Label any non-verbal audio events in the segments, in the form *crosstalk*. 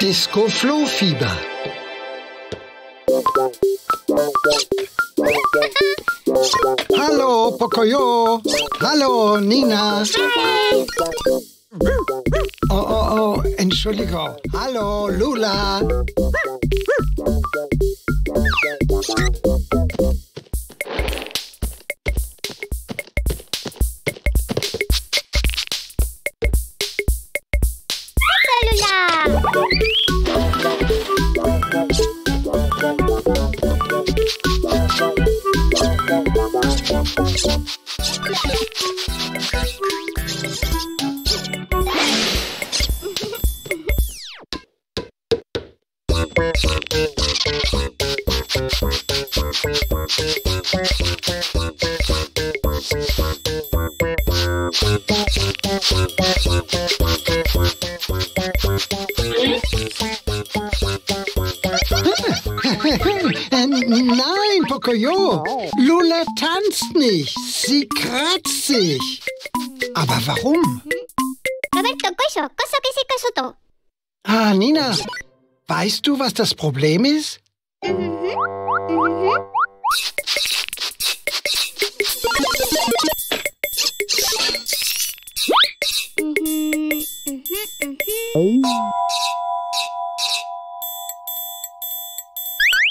Disco Flohfieber. Hallo, Pocoyo. Hallo, Nina. Hi. Oh, oh, oh, Entschuldigung. Hallo, Lula. Weißt du, was das Problem ist?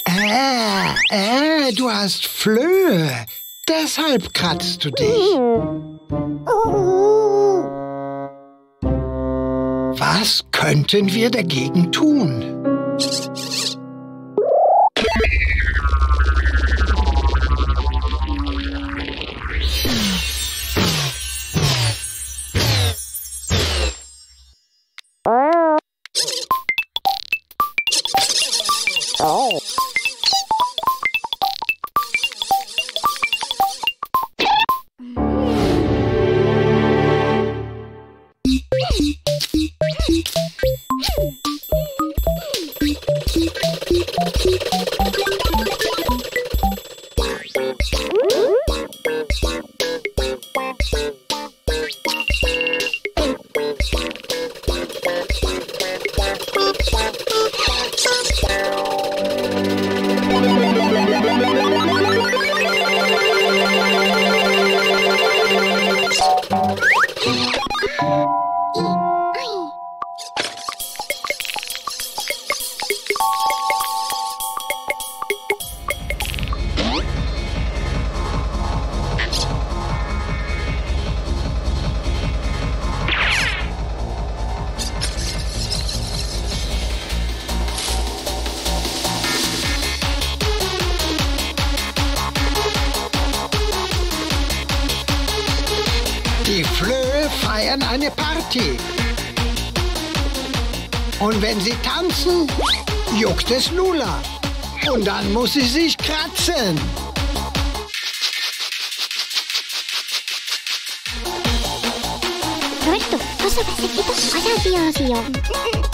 Äh, äh, du hast Flöhe. Deshalb kratzt du dich. Was könnten wir dagegen tun? Thank you. Wenn sie tanzen, juckt es Lula. Und dann muss sie sich kratzen. Roberto, que se quita. Vaya, Dios,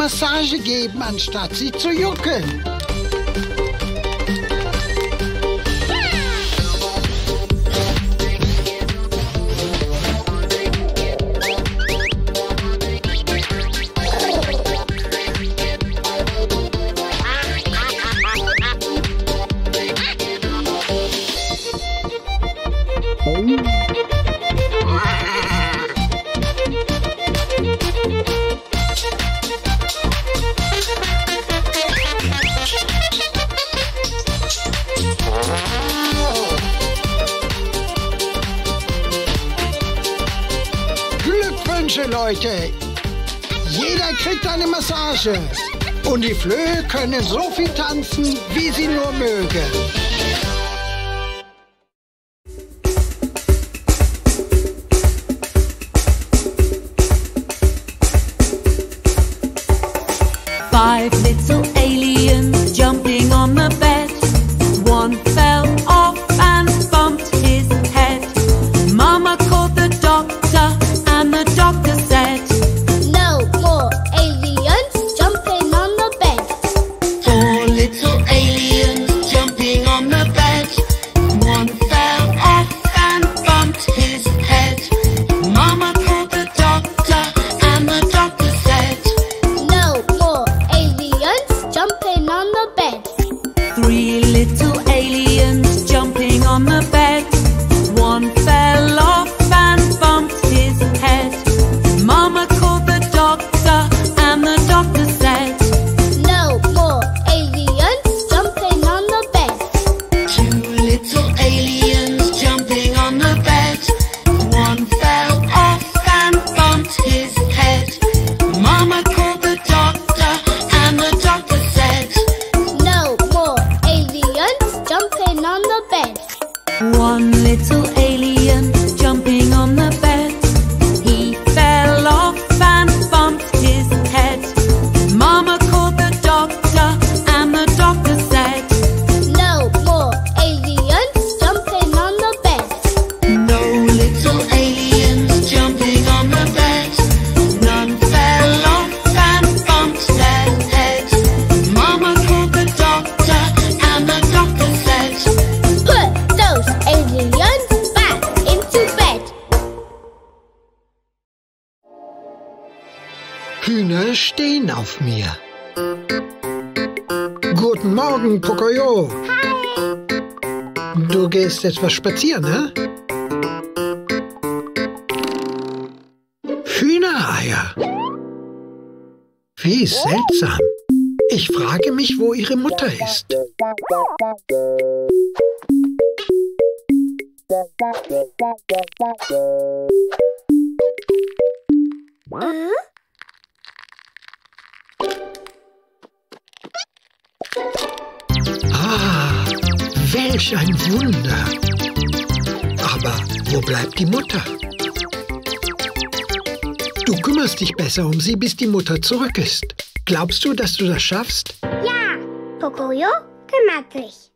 Massage geben, anstatt sie zu juckeln. Und die Flöhe können so viel tanzen, wie sie nur mögen. was spazieren, ne? Mutter zurück ist. Glaubst du, dass du das schaffst? Ja, Kokoyo kümmert sich.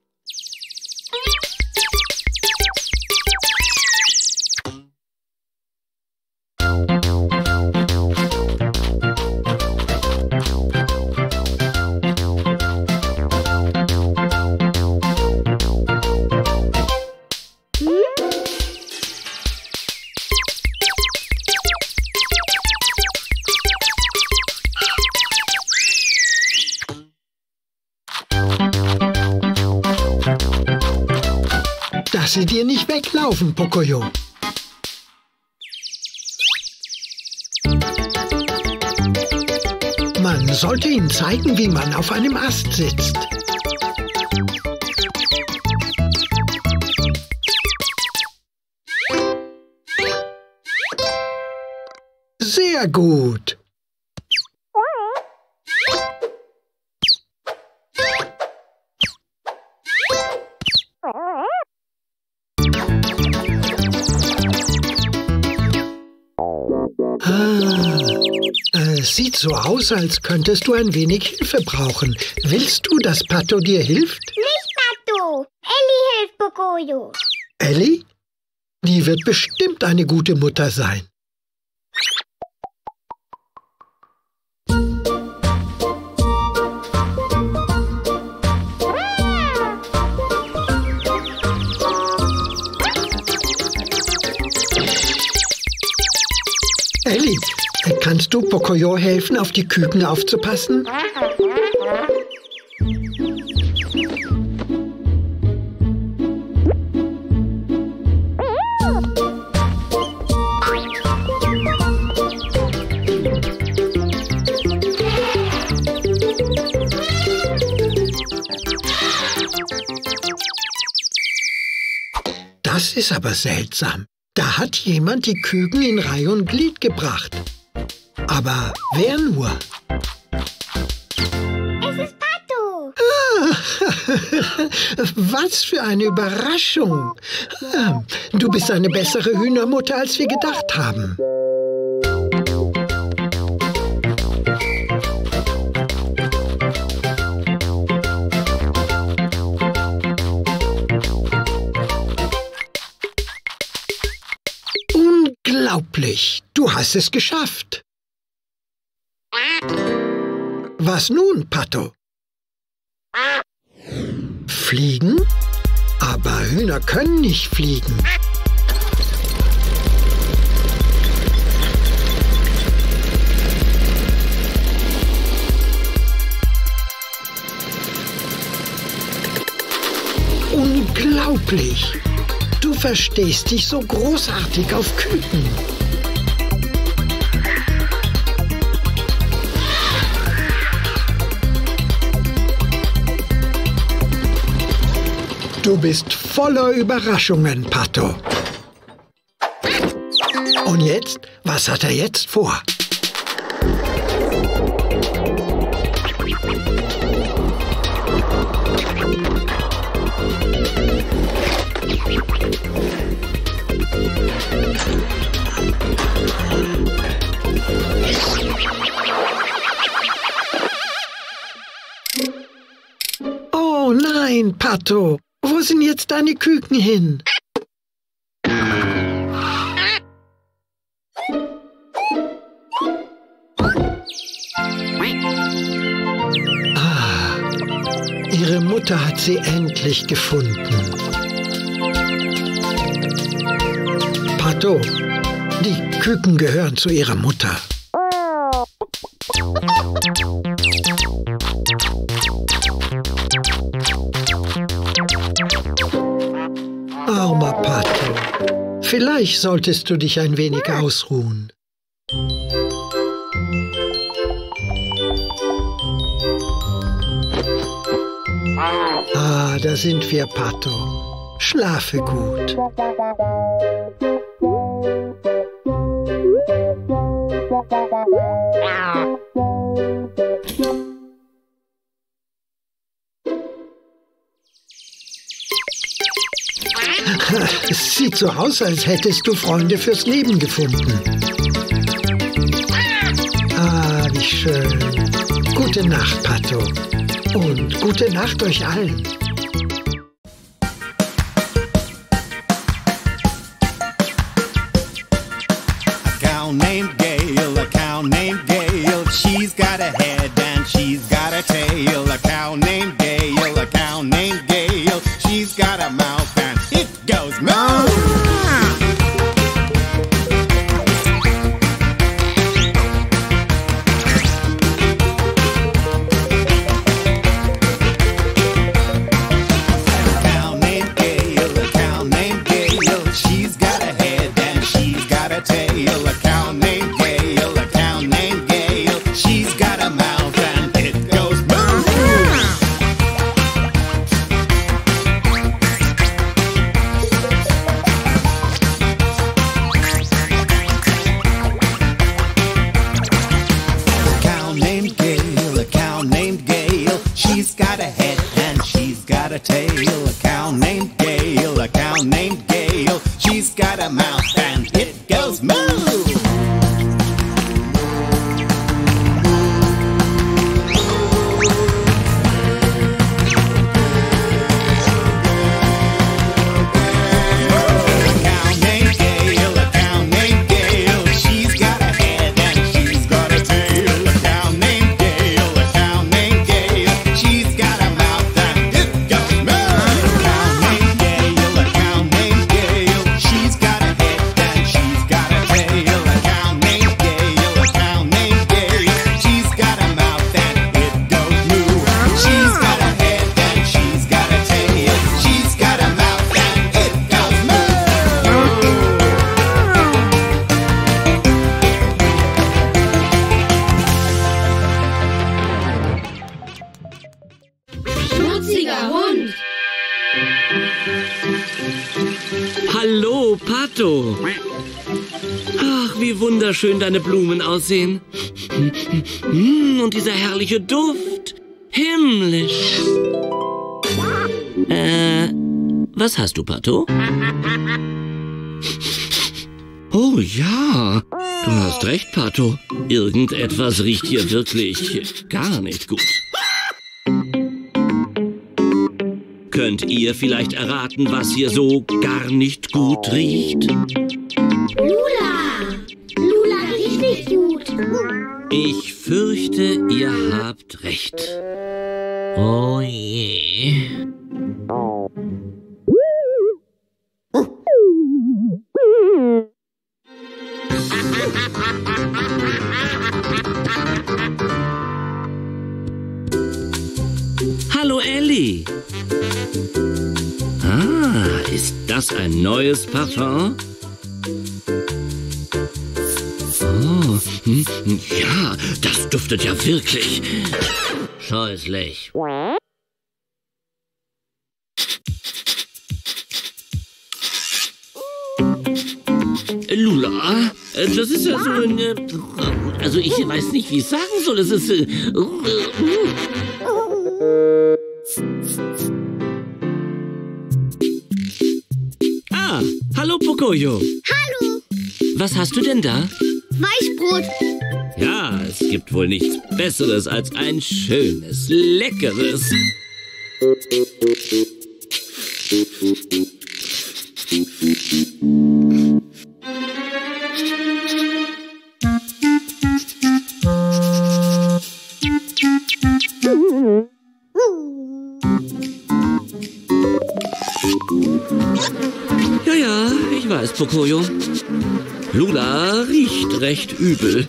lasse dir nicht weglaufen, Pocoyo. Man sollte ihm zeigen, wie man auf einem Ast sitzt. Sehr gut. Es sieht so aus, als könntest du ein wenig Hilfe brauchen. Willst du, dass Pato dir hilft? Nicht Pato! Ellie hilft Bokoyo. Ellie? Die wird bestimmt eine gute Mutter sein. Kannst du Pocoyo helfen, auf die Küken aufzupassen? Das ist aber seltsam. Da hat jemand die Küken in Reihe und Glied gebracht. Aber wer nur? Es ist Pato. *laughs* Was für eine Überraschung. Ah, Du bist eine bessere Hühnermutter, als wir gedacht haben. Unglaublich, du hast es geschafft. Was nun, Pato? Fliegen? Aber Hühner können nicht fliegen. Unglaublich! Du verstehst dich so großartig auf Küken. Du bist voller Überraschungen, Pato. Und jetzt? Was hat er jetzt vor? Oh nein, Pato. Wo sind jetzt deine Küken hin? Ah, ihre Mutter hat sie endlich gefunden. Pato, die Küken gehören zu ihrer Mutter. Vielleicht solltest du dich ein wenig ausruhen. Ah, da sind wir, Pato. Schlafe gut. *laughs* Es sieht so aus, als hättest du Freunde fürs Leben gefunden. Ah, wie schön. Gute Nacht, Pato. Und gute Nacht euch allen. Wunderschön deine Blumen aussehen. Mm, Und dieser herrliche Duft. Himmlisch. Äh, was hast du, Pato? Oh ja, du hast recht, Pato. Irgendetwas riecht hier wirklich gar nicht gut. Könnt ihr vielleicht erraten, was hier so gar nicht gut riecht? Wirklich scheußlich. Lula, äh, das ist ja so ein... äh, Also ich weiß nicht, wie ich sagen soll. Es ist... äh, Ah, hallo Pocoyo. Hallo! Was hast du denn da? Weißbrot. Ja, es gibt wohl nichts Besseres als ein schönes, leckeres. Ja, ja, ich weiß, Pocoyo. Lula riecht recht übel.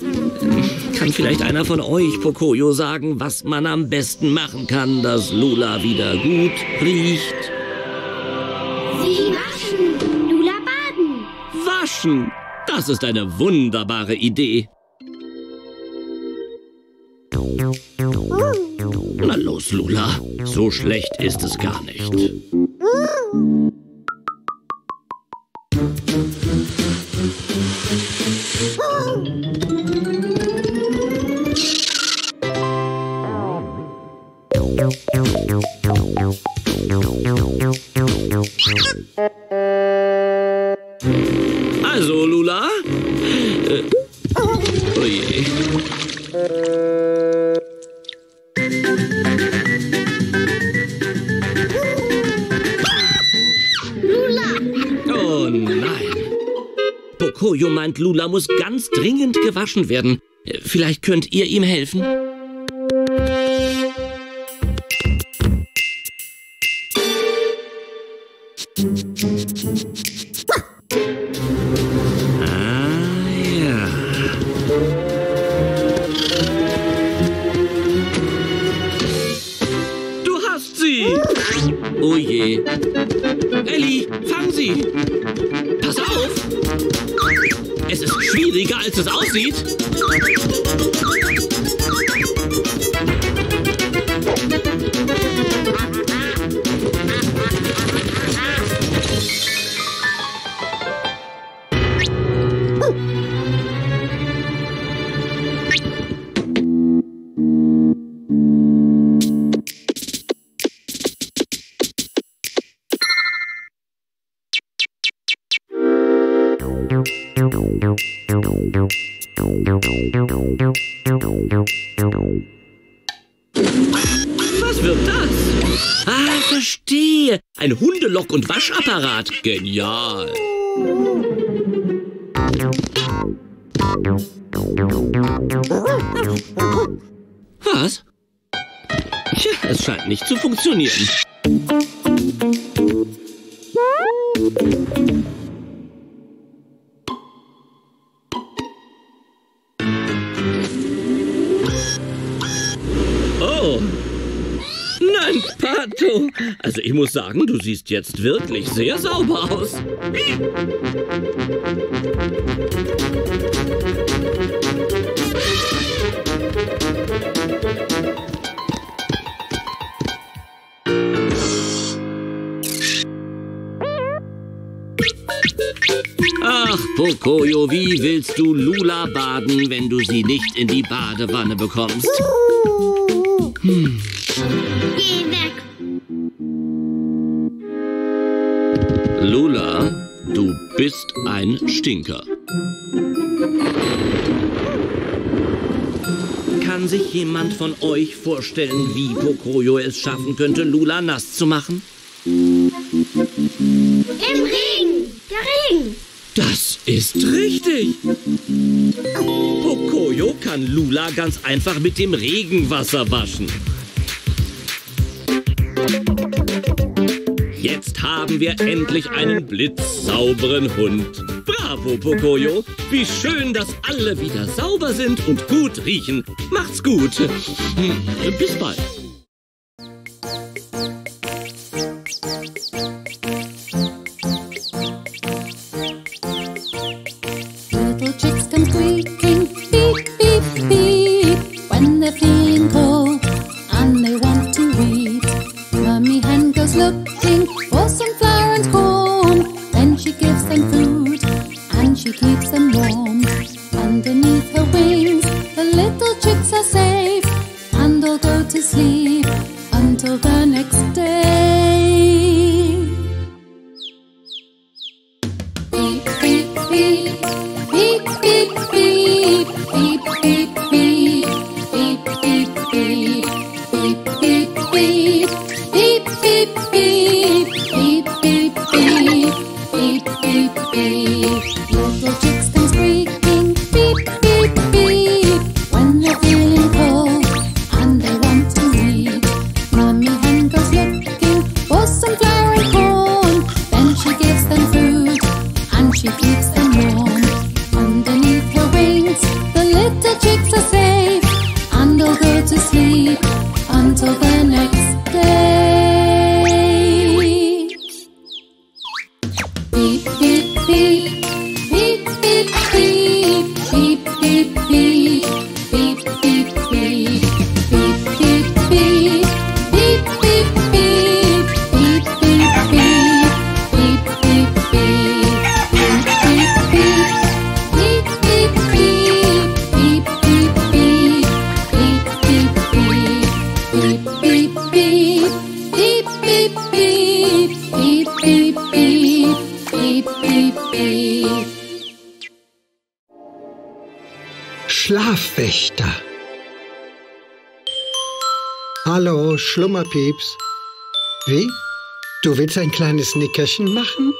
Kann vielleicht einer von euch, Pocoyo, sagen, was man am besten machen kann, dass Lula wieder gut riecht? Sie waschen. Lula baden. Waschen! Das ist eine wunderbare Idee. Na los, Lula. So schlecht ist es gar nicht. Muss ganz dringend gewaschen werden. Vielleicht könnt ihr ihm helfen? Und Waschapparat. Genial. Was? Tja, es scheint nicht zu funktionieren. Pato. Also ich muss sagen, du siehst jetzt wirklich sehr sauber aus. Ach, Pocoyo, wie willst du Lula baden, wenn du sie nicht in die Badewanne bekommst? Geh weg. Lula, du bist ein Stinker. Kann sich jemand von euch vorstellen, wie Pocoyo es schaffen könnte, Lula nass zu machen? Im Regen. Der Regen. Das ist richtig. Pocoyo kann Lula ganz einfach mit dem Regenwasser waschen. Jetzt haben wir endlich einen blitzsauberen Hund. Bravo, Pocoyo. Wie schön, dass alle wieder sauber sind und gut riechen. Macht's gut. Hm, Bis bald. Schlummerpieps. Wie? Du willst ein kleines Nickerchen machen?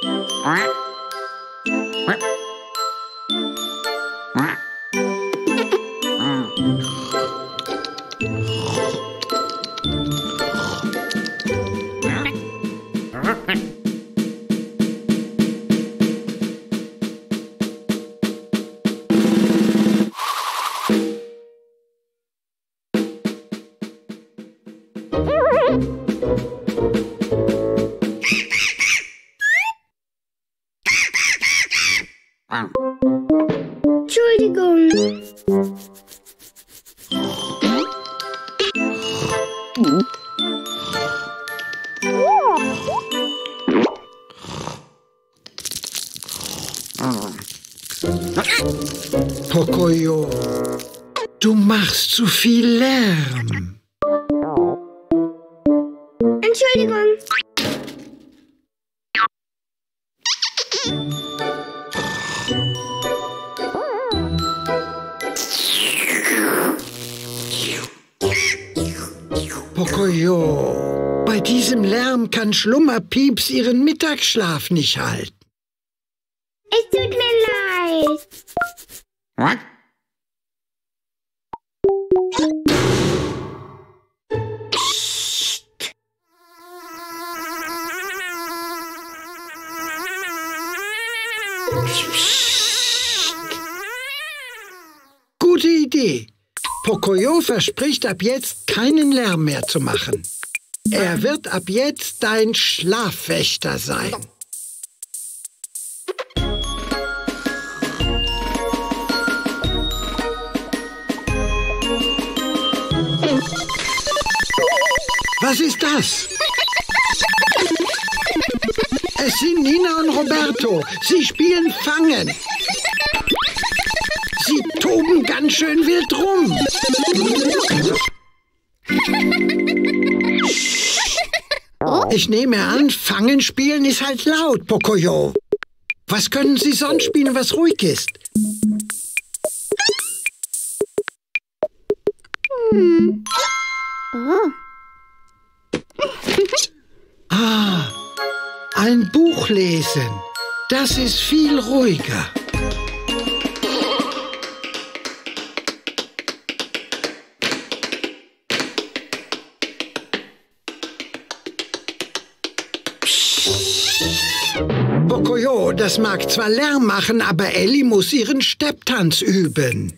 Schlummerpieps ihren Mittagsschlaf nicht halten. Es tut mir leid. What? Gute Idee. Pocoyo verspricht ab jetzt keinen Lärm mehr zu machen. Er wird ab jetzt dein Schlafwächter sein. Was ist das? Es sind Nina und Roberto. Sie spielen Fangen. Sie toben ganz schön wild rum. Ich nehme an, Fangen spielen ist halt laut, Pocoyo. Was können Sie sonst spielen, was ruhig ist? Ah, ein Buch lesen. Das ist viel ruhiger. Das mag zwar Lärm machen, aber Ellie muss ihren Stepptanz üben.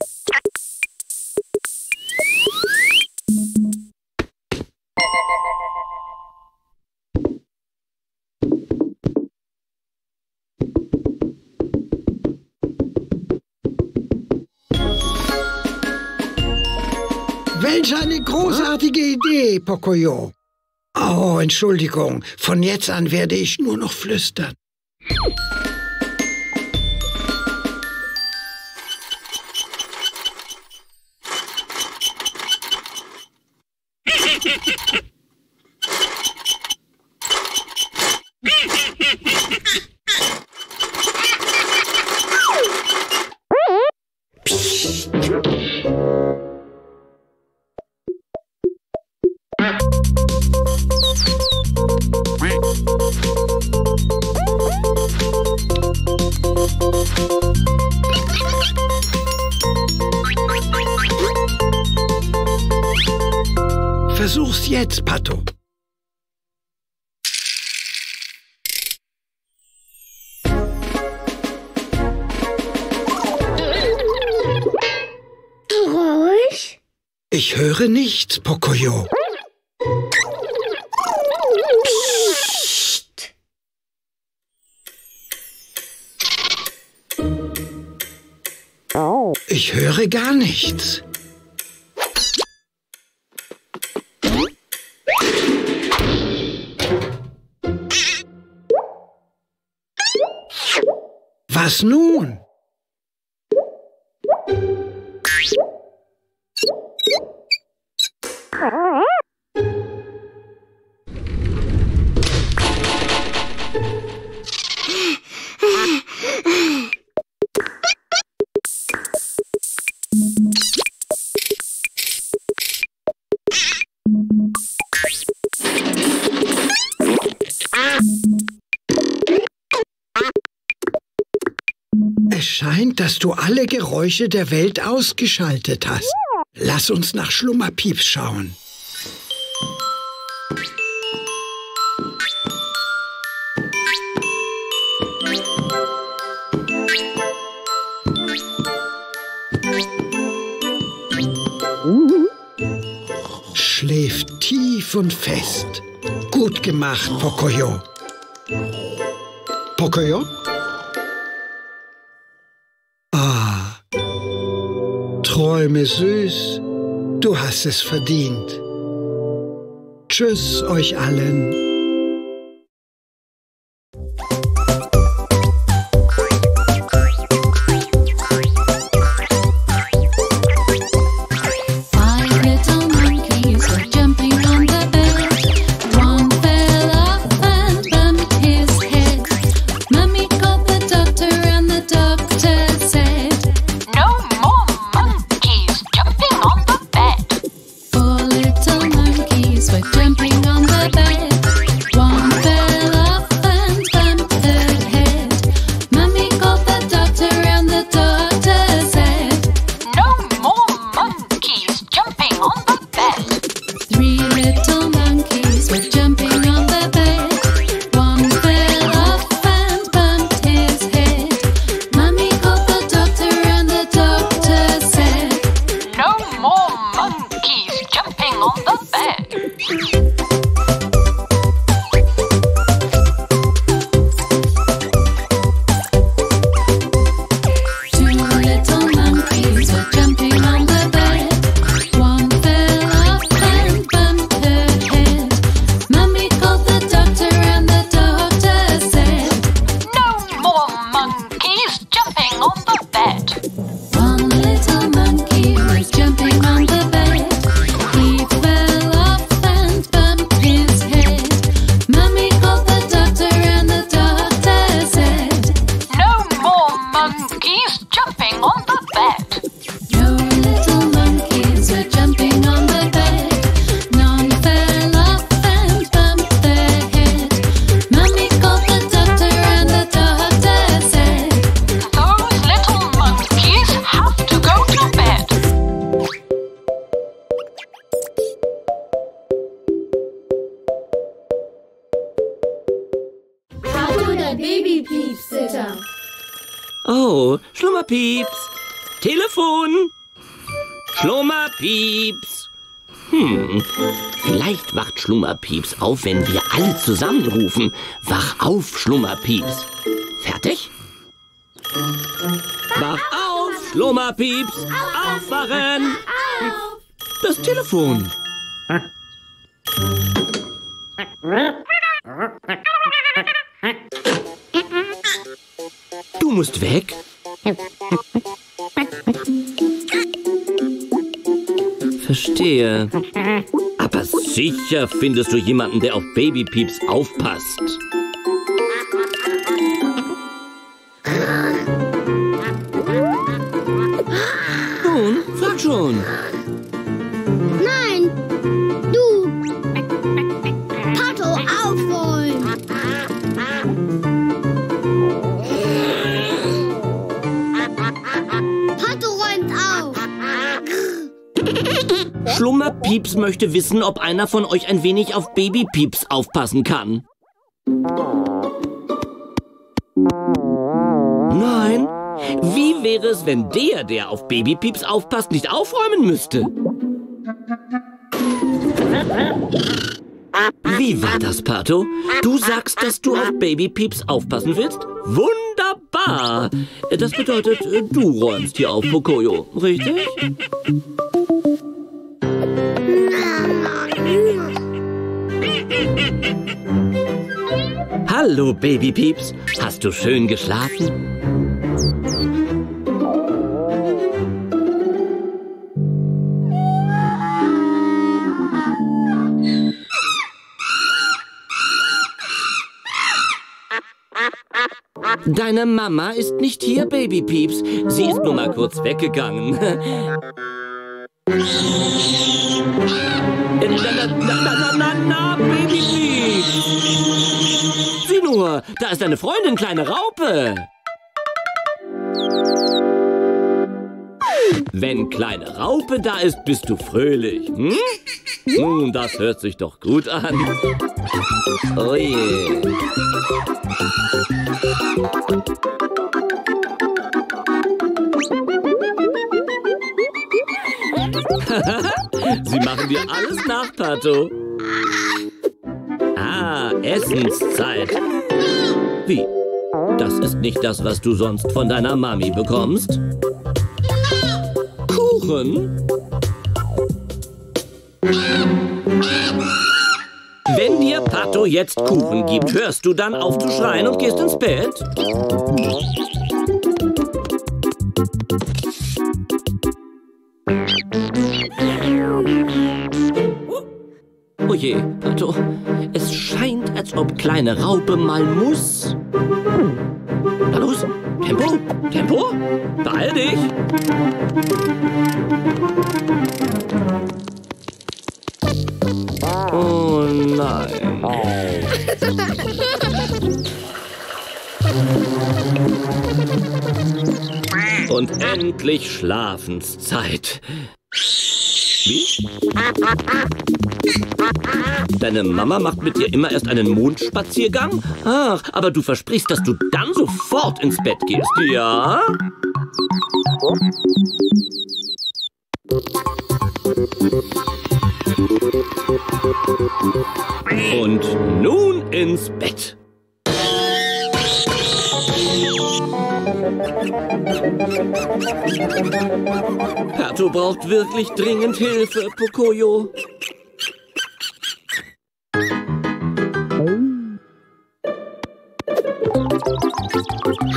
Welch eine großartige Idee, Pocoyo. Oh, Entschuldigung. Von jetzt an werde ich nur noch flüstern. Höre nichts, Pocoyo. Ich höre gar nichts. Was nun? Dass du alle Geräusche der Welt ausgeschaltet hast. Lass uns nach Schlummerpieps schauen. Schläft tief und fest. Gut gemacht, Pocoyo. Pocoyo? Träume süß, du hast es verdient. Tschüss euch allen. Wacht Schlummerpieps auf, wenn wir alle zusammenrufen. Wach auf, Schlummerpieps. Fertig? Wach auf, Schlummerpieps. Aufwachen. Das Telefon. Du musst weg. Verstehe. Aber sicher findest du jemanden, der auf Babypieps aufpasst. Möchte wissen, ob einer von euch ein wenig auf Babypieps aufpassen kann. Nein? Wie wäre es, wenn der, der auf Babypieps aufpasst, nicht aufräumen müsste? Wie war das, Pato? Du sagst, dass du auf Babypieps aufpassen willst? Wunderbar! Das bedeutet, du räumst hier auf, Pocoyo, richtig? Hallo, Babypieps. Hast du schön geschlafen? Deine Mama ist nicht hier, Babypieps. Sie ist nur mal kurz weggegangen. *laughs* Na, na, na, na, na, na, Babypieps! Sieh nur, da ist deine Freundin, kleine Raupe. Wenn kleine Raupe da ist, bist du fröhlich. Hm? Nun, das hört sich doch gut an. Oh je. *laughs* Sie machen dir alles nach, Pato. Ah, Essenszeit. Wie? Das ist nicht das, was du sonst von deiner Mami bekommst? Kuchen? Wenn dir Pato jetzt Kuchen gibt, hörst du dann auf zu schreien und gehst ins Bett? Je, Pato, es scheint, als ob kleine Raupe mal muss. Na los, Tempo, Tempo, beeil dich. Oh nein. Und endlich Schlafenszeit. Wie? Deine Mama macht mit dir immer erst einen Mondspaziergang? Ach, aber du versprichst, dass du dann sofort ins Bett gehst, ja? Und nun ins Bett. Pato braucht wirklich dringend Hilfe, Pocoyo.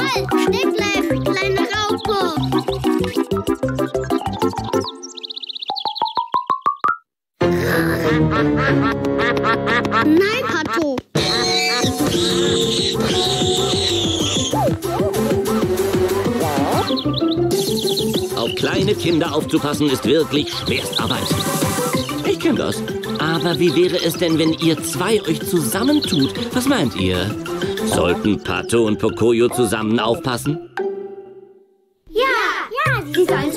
Halt! Kleine Raupe! Nein, Pato! Auf kleine Kinder aufzupassen ist wirklich Schwerstarbeit. Ich kenne das. Aber wie wäre es denn, wenn ihr zwei euch zusammentut? Was meint ihr? Sollten Pato und Pocoyo zusammen aufpassen? Ja! Ja, sie sollen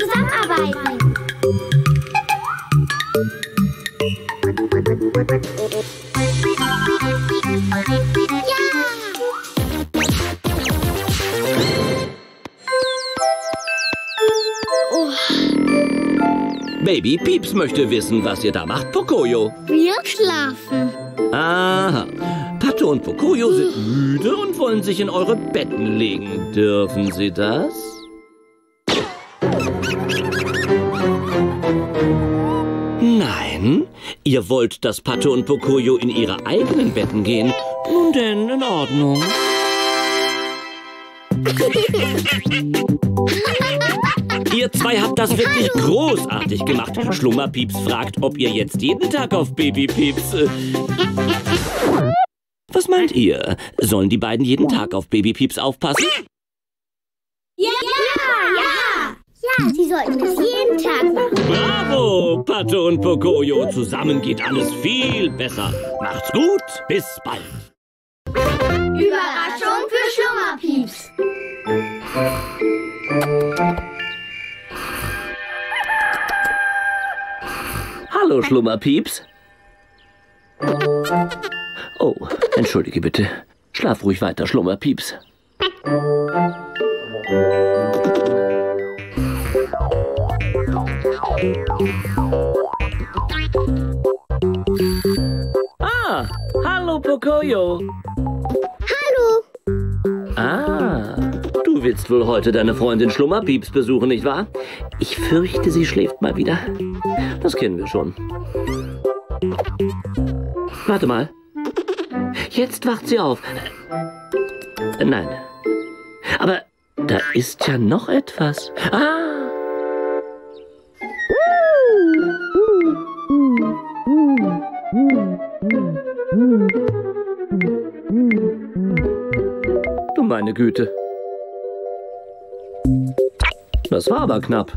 Baby Pieps möchte wissen, was ihr da macht, Pocoyo. Wir schlafen. Aha. Pato und Pocoyo sind müde und wollen sich in eure Betten legen. Dürfen sie das? Nein, ihr wollt, dass Pato und Pocoyo in ihre eigenen Betten gehen. Nun denn, in Ordnung. *laughs* Ihr zwei habt das wirklich großartig gemacht. Schlummerpieps fragt, ob ihr jetzt jeden Tag auf Babypieps... Äh Was meint ihr? Sollen die beiden jeden Tag auf Babypieps aufpassen? Ja, ja. Ja, sie sollten das jeden Tag machen. Bravo, Pato und Pocoyo. Zusammen geht alles viel besser. Macht's gut, bis bald. Überraschung für Schlummerpieps. Hallo, Schlummerpieps. Oh, entschuldige bitte. Schlaf ruhig weiter, Schlummerpieps. Ah, hallo, Pocoyo. Hallo. Ah, du willst wohl heute deine Freundin Schlummerpieps besuchen, nicht wahr? Ich fürchte, sie schläft mal wieder. Das kennen wir schon. Warte mal. Jetzt wacht sie auf. Nein. Aber da ist ja noch etwas. Ah! Du meine Güte. Das war aber knapp.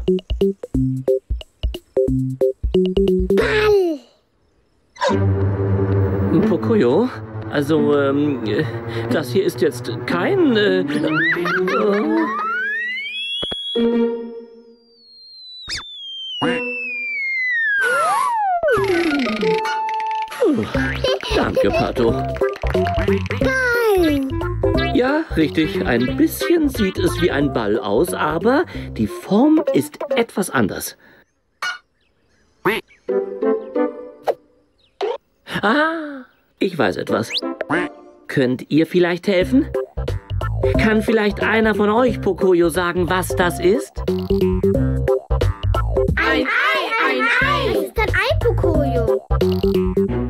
Pocoyo? Also, ähm, äh, das hier ist jetzt kein. Äh, Puh, Danke, Pato. Ja, richtig. Ein bisschen sieht es wie ein Ball aus, aber die Form ist etwas anders. Ah, ich weiß etwas. Könnt ihr vielleicht helfen? Kann vielleicht einer von euch, Pocoyo, sagen, was das ist? Ein Ei, ein Ei. Das ist ein Ei, Pocoyo.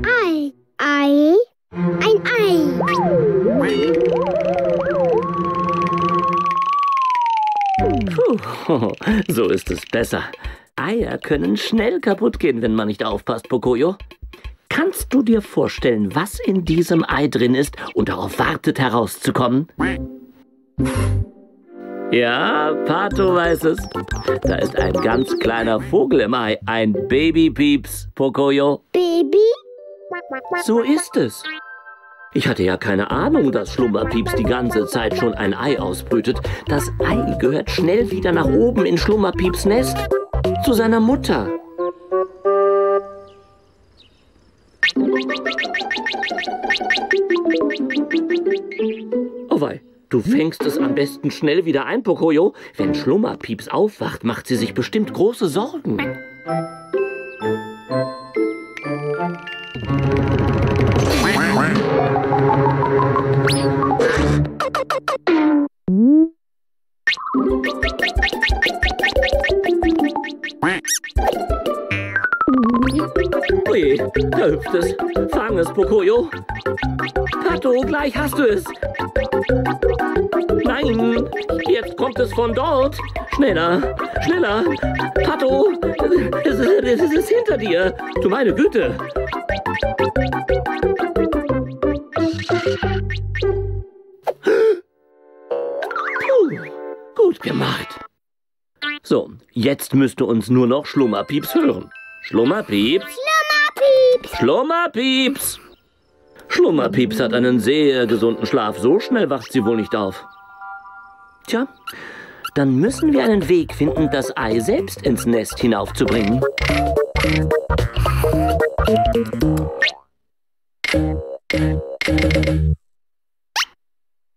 Ei. Ei. Ein Ei. Puh, *laughs* so ist es besser. Eier können schnell kaputt gehen, wenn man nicht aufpasst, Pocoyo. Kannst du dir vorstellen, was in diesem Ei drin ist und darauf wartet, herauszukommen? Ja, Pato weiß es. Da ist ein ganz kleiner Vogel im Ei, ein Babypieps, Pocoyo. Baby. So ist es. Ich hatte ja keine Ahnung, dass Schlummerpieps die ganze Zeit schon ein Ei ausbrütet. Das Ei gehört schnell wieder nach oben in Schlummerpieps Nest. Zu seiner Mutter. Oh wei, du fängst es am besten schnell wieder ein, Pocoyo. Wenn Schlummerpieps aufwacht, macht sie sich bestimmt große Sorgen. *laughs* Ui, hüpft es. Fang es, Pocoyo. Pato, gleich hast du es. Nein, jetzt kommt es von dort. Schneller, schneller. Pato, es ist, es ist hinter dir. Du meine Güte. Puh, gut gemacht. So, jetzt müsste uns nur noch Schlummerpieps hören. Schlummerpieps? Schlummerpieps. Schlummerpieps! Schlummerpieps hat einen sehr gesunden Schlaf. So schnell wacht sie wohl nicht auf. Tja, dann müssen wir einen Weg finden, das Ei selbst ins Nest hinaufzubringen.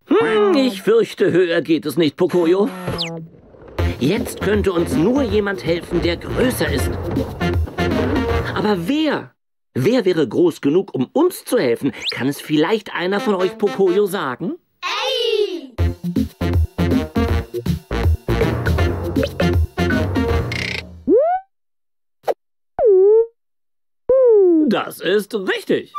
Hm, ich fürchte, höher geht es nicht, Pocoyo. Jetzt könnte uns nur jemand helfen, der größer ist. Aber wer? Wer wäre groß genug, um uns zu helfen? Kann es vielleicht einer von euch Pocoyo sagen? Ey! Das ist richtig.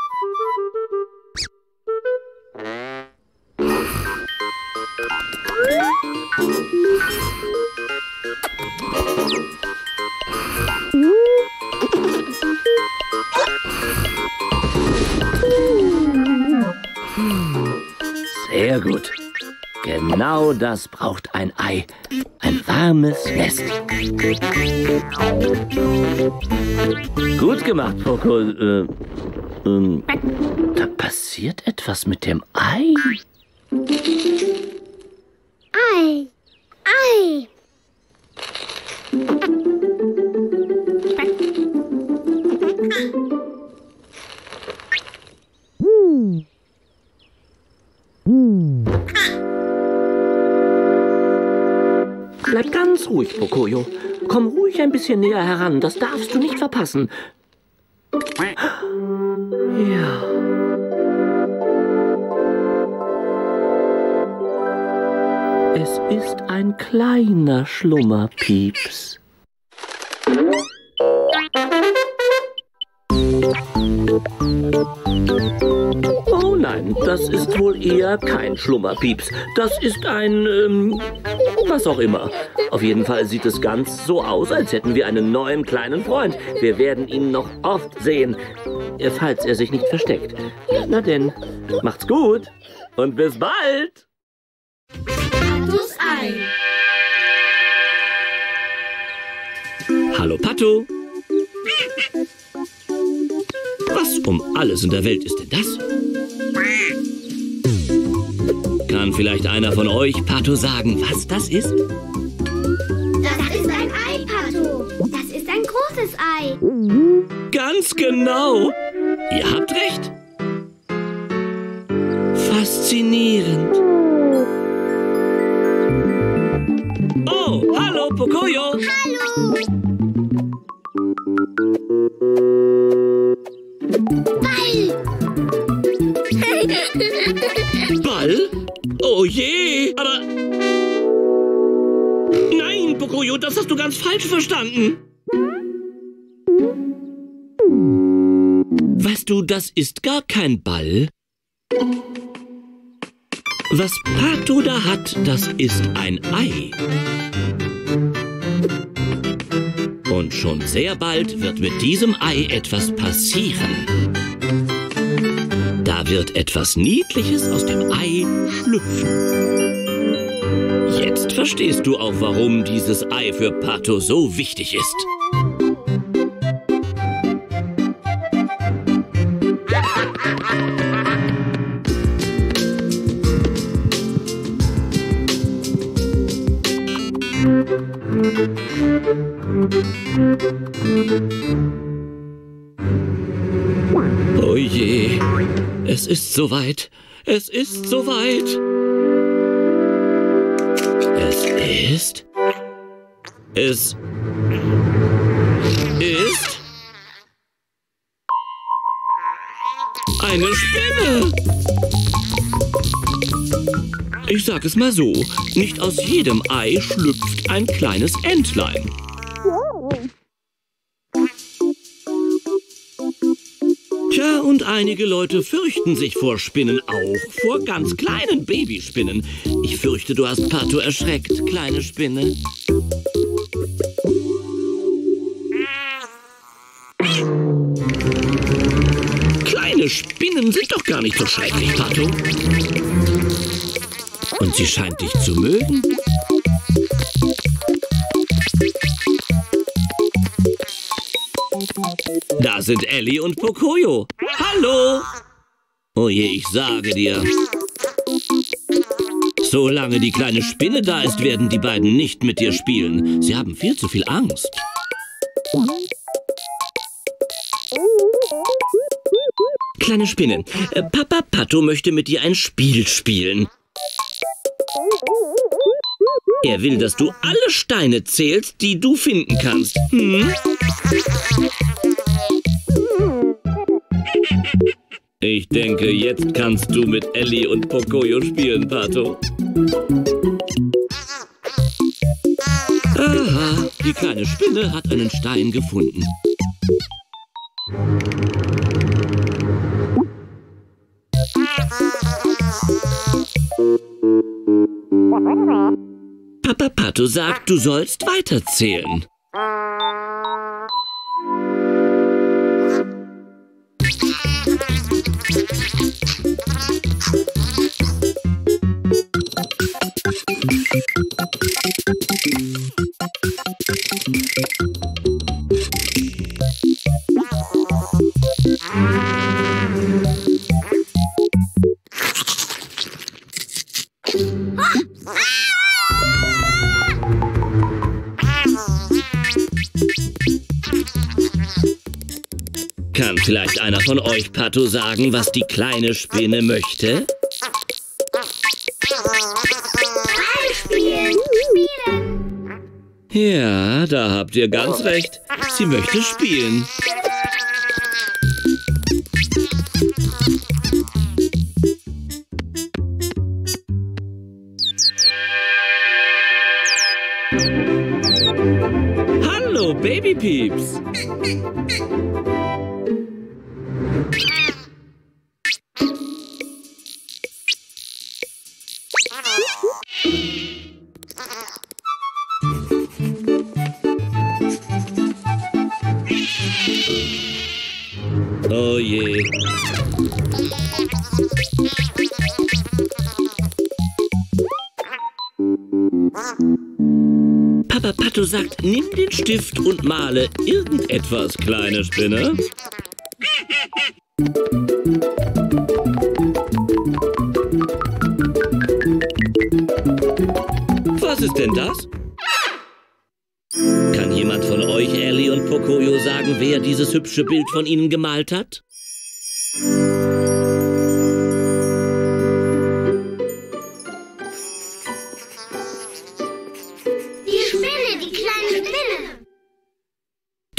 Sehr gut. Genau das braucht ein Ei. Ein warmes Nest. Gut gemacht, Poco. Äh, ähm, da passiert etwas mit dem Ei. Ei! Ei! Bleib ganz ruhig, Pocoyo. Komm ruhig ein bisschen näher heran. Das darfst du nicht verpassen. Ja. Es ist ein kleiner Schlummerpieps. Oh nein, das ist wohl eher kein Schlummerpieps. Das ist ein, ähm, was auch immer. Auf jeden Fall sieht es ganz so aus, als hätten wir einen neuen kleinen Freund. Wir werden ihn noch oft sehen, äh, falls er sich nicht versteckt. Na denn, macht's gut und bis bald! Patos Ei! Hallo Pato. Was um alles in der Welt ist denn das? Kann vielleicht einer von euch, Pato, sagen, was das ist? Das ist ein Ei, Pato. Das ist ein großes Ei. Ganz genau. Ihr habt recht. Faszinierend. Oh, hallo Pocoyo. Hallo! Ball! Ball? Oh je, aber... Nein, Pocoyo, das hast du ganz falsch verstanden. Weißt du, das ist gar kein Ball. Was Pato da hat, das ist ein Ei. Und schon sehr bald wird mit diesem Ei etwas passieren. Da wird etwas Niedliches aus dem Ei schlüpfen. Jetzt verstehst du auch, warum dieses Ei für Pato so wichtig ist. Oh je, es ist soweit. Es ist soweit. Es ist. Es ist. Eine Spinne. Ich sag es mal so: Nicht aus jedem Ei schlüpft ein kleines Entlein. Tja, und einige Leute fürchten sich vor Spinnen, auch vor ganz kleinen Babyspinnen. Ich fürchte, du hast Pato erschreckt, kleine Spinne. Kleine Spinnen sind doch gar nicht so schrecklich, Pato. Und sie scheint dich zu mögen. Da sind Ellie und Pocoyo. Hallo! Oh je, ich sage dir. Solange die kleine Spinne da ist, werden die beiden nicht mit dir spielen. Sie haben viel zu viel Angst. Kleine Spinne, äh, Papa Pato möchte mit dir ein Spiel spielen. Er will, dass du alle Steine zählst, die du finden kannst. Hm? Ich denke, jetzt kannst du mit Ellie und Pocoyo spielen, Pato. Aha, die kleine Spinne hat einen Stein gefunden. Papa Pato sagt, du sollst weiterzählen. Kann vielleicht einer von euch, Pato, sagen, was die kleine Spinne möchte? Spielen. Ja, da habt ihr ganz recht. Sie möchte spielen. Hallo, Babypieps. Papa Pato sagt, nimm den Stift und male irgendetwas, kleine Spinne. Was ist denn das? Kann jemand von euch, Ellie und Pocoyo, sagen, wer dieses hübsche Bild von ihnen gemalt hat?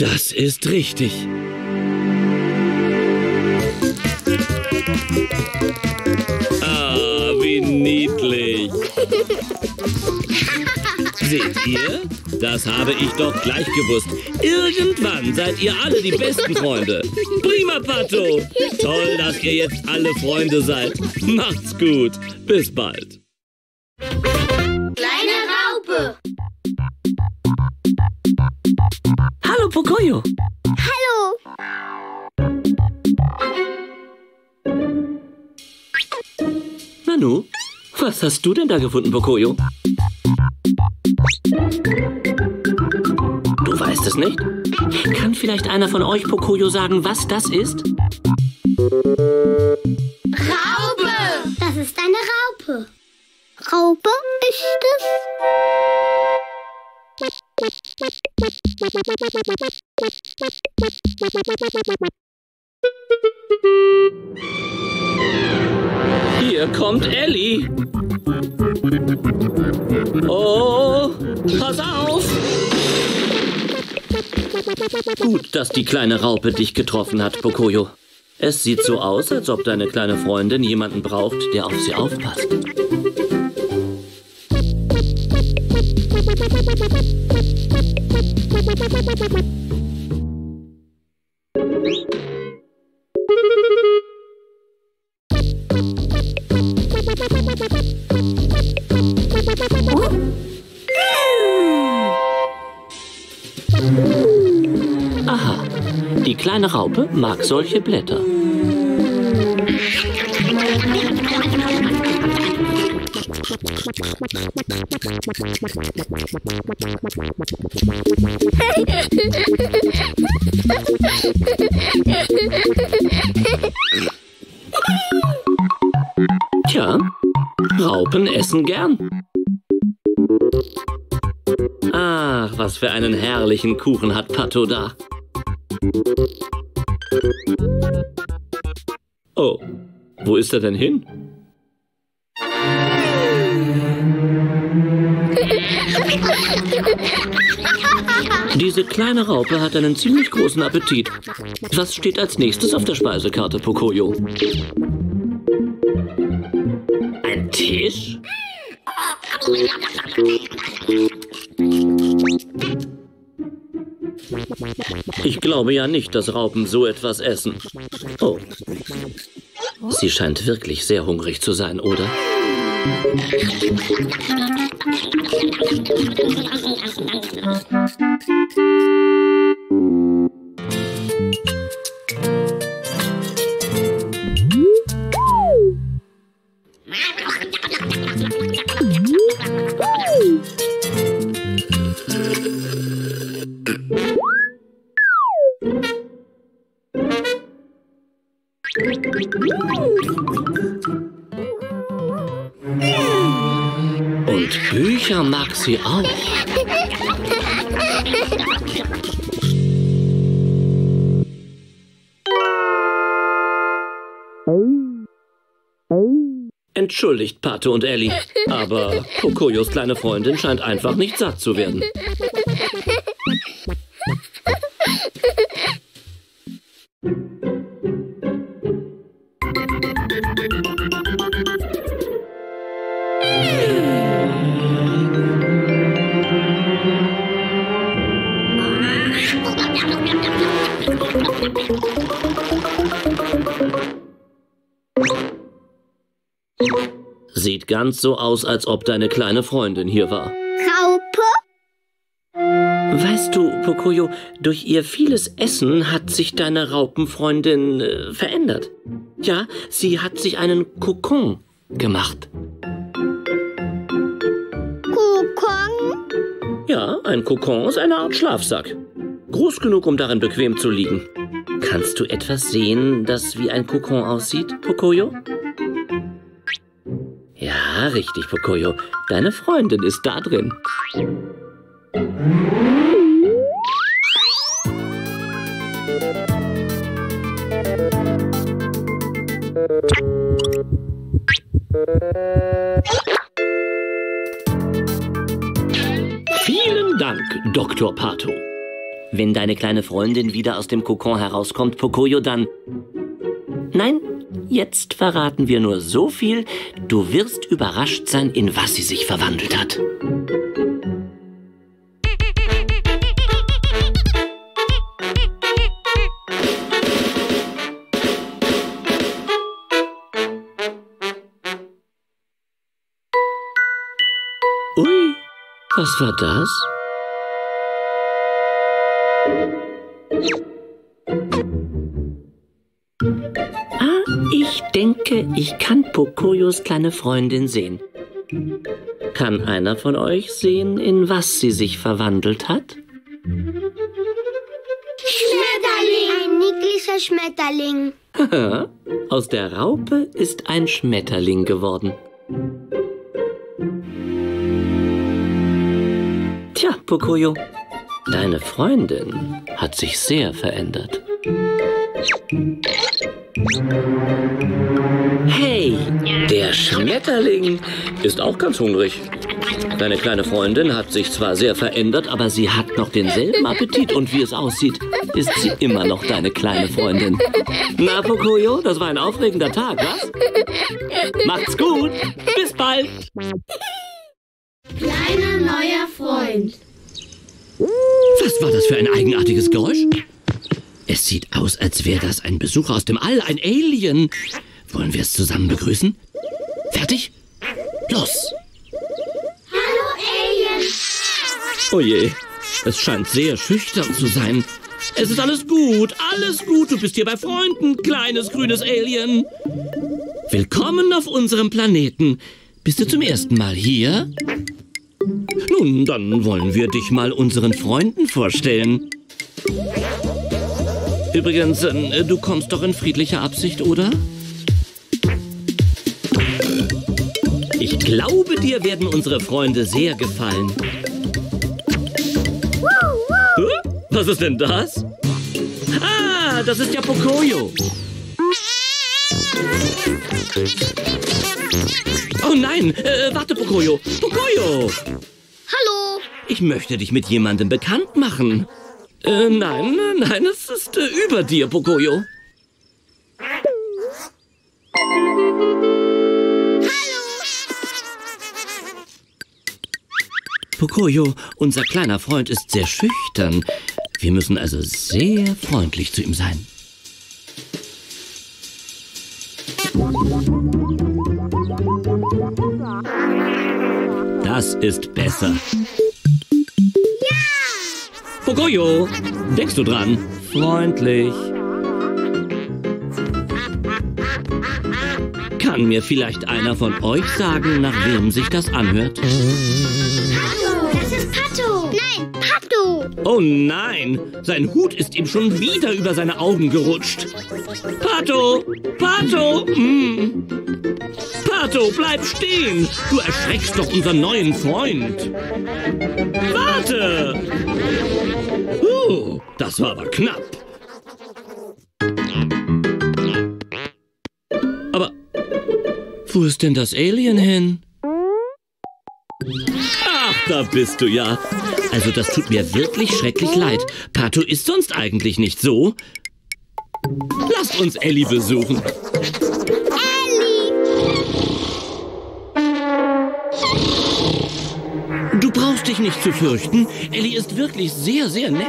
Das ist richtig. Ah, wie niedlich. Seht ihr? Das habe ich doch gleich gewusst. Irgendwann seid ihr alle die besten Freunde. Prima, Pato. Toll, dass ihr jetzt alle Freunde seid. Macht's gut. Bis bald. Nanu, was hast du denn da gefunden, Pocoyo? Du weißt es nicht? Kann vielleicht einer von euch, Pocoyo, sagen, was das ist? Raupe. Das ist eine Raupe. Raupe ist es? Hier kommt Ellie. Oh, pass auf! Gut, dass die kleine Raupe dich getroffen hat, Pocoyo. Es sieht so aus, als ob deine kleine Freundin jemanden braucht, der auf sie aufpasst. Aha, die kleine Raupe mag solche Blätter. Tja, Raupen essen gern. Ach, was für einen herrlichen Kuchen hat Pato da. Oh, wo ist er denn hin? Diese kleine Raupe hat einen ziemlich großen Appetit. Was steht als nächstes auf der Speisekarte, Pocoyo? Ein Tisch? Ich glaube ja nicht, dass Raupen so etwas essen. Oh. Sie scheint wirklich sehr hungrig zu sein, oder? Mag sie auch. Entschuldigt, Pate und Ellie, aber Pocoyos kleine Freundin scheint einfach nicht satt zu werden. Ganz so aus, als ob deine kleine Freundin hier war. Raupe? Weißt du, Pocoyo, durch ihr vieles Essen hat sich deine Raupenfreundin äh, verändert. Ja, sie hat sich einen Kokon gemacht. Kokon? Ja, ein Kokon ist eine Art Schlafsack. Groß genug, um darin bequem zu liegen. Kannst du etwas sehen, das wie ein Kokon aussieht, Pocoyo? Ja, richtig, Pocoyo. Deine Freundin ist da drin. Vielen Dank, Dr. Pato. Wenn deine kleine Freundin wieder aus dem Kokon herauskommt, Pocoyo, dann... Nein, jetzt verraten wir nur so viel. Du wirst überrascht sein, in was sie sich verwandelt hat. Ui, was war das? Denke, ich kann Pocoyos kleine Freundin sehen. Kann einer von euch sehen, in was sie sich verwandelt hat? Schmetterling. Ein niedlicher Schmetterling. Aus der Raupe ist ein Schmetterling geworden. Tja, Pocoyo, deine Freundin hat sich sehr verändert. Schmetterling ist auch ganz hungrig. Deine kleine Freundin hat sich zwar sehr verändert, aber sie hat noch denselben Appetit und wie es aussieht, ist sie immer noch deine kleine Freundin. Na, Pocoyo, das war ein aufregender Tag, was? Macht's gut, bis bald. Kleiner neuer Freund. Was war das für ein eigenartiges Geräusch? Es sieht aus, als wäre das ein Besucher aus dem All, ein Alien. Wollen wir es zusammen begrüßen? Fertig? Los! Hallo Alien. Oh je, es scheint sehr schüchtern zu sein. Es ist alles gut, alles gut. Du bist hier bei Freunden, kleines grünes Alien. Willkommen auf unserem Planeten. Bist du zum ersten Mal hier? Nun, dann wollen wir dich mal unseren Freunden vorstellen. Übrigens, äh, du kommst doch in friedlicher Absicht, oder? Ich glaube, dir werden unsere Freunde sehr gefallen. Was ist denn das? Ah, das ist ja Pocoyo. Oh nein, äh, warte, Pocoyo. Pocoyo! Hallo. Ich möchte dich mit jemandem bekannt machen. Äh, nein, nein, es ist äh, über dir, Pocoyo. Pocoyo, unser kleiner Freund ist sehr schüchtern. Wir müssen also sehr freundlich zu ihm sein. Das ist besser. Pocoyo, denkst du dran? Freundlich. Kann mir vielleicht einer von euch sagen, nach wem sich das anhört? Oh nein, sein Hut ist ihm schon wieder über seine Augen gerutscht. Pato, Pato, mm. Pato, bleib stehen. Du erschreckst doch unseren neuen Freund. Warte. Uh, das war aber knapp. Aber wo ist denn das Alien hin? Ach, da bist du ja. Also das tut mir wirklich schrecklich leid. Pato ist sonst eigentlich nicht so. Lasst uns Ellie besuchen. Du brauchst dich nicht zu fürchten. Ellie ist wirklich sehr, sehr nett.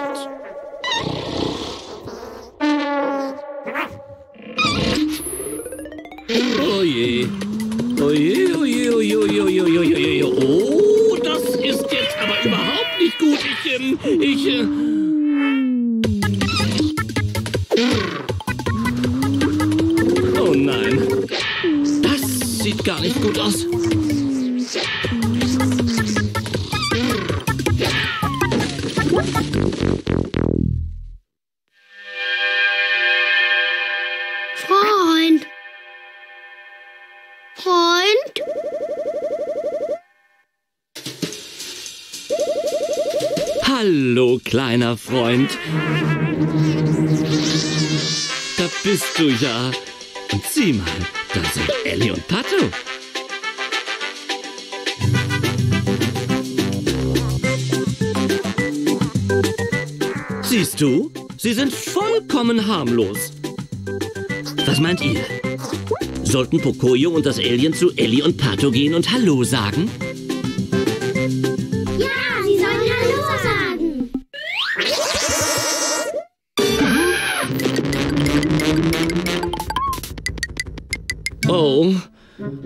Oh je. Oh je, oh je, oh je, oh ähm, ich, äh... Oh nein. Das sieht gar nicht gut aus. Freund. Da bist du ja. Und sieh mal, da sind Ellie und Pato. Siehst du? Sie sind vollkommen harmlos. Was meint ihr? Sollten Pocoyo und das Alien zu Ellie und Pato gehen und Hallo sagen?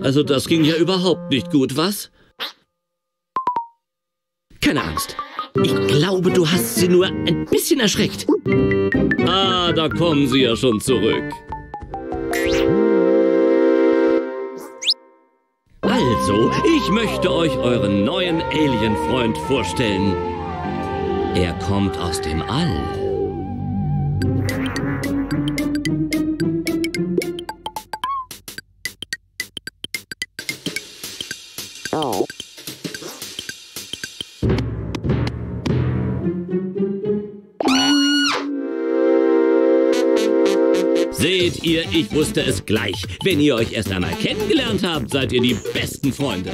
Also das ging ja überhaupt nicht gut, was? Keine Angst. Ich glaube, du hast sie nur ein bisschen erschreckt. Ah, da kommen sie ja schon zurück. Also, ich möchte euch euren neuen Alien-Freund vorstellen. Er kommt aus dem All. Ihr, ich wusste es gleich. Wenn ihr euch erst einmal kennengelernt habt, seid ihr die besten Freunde.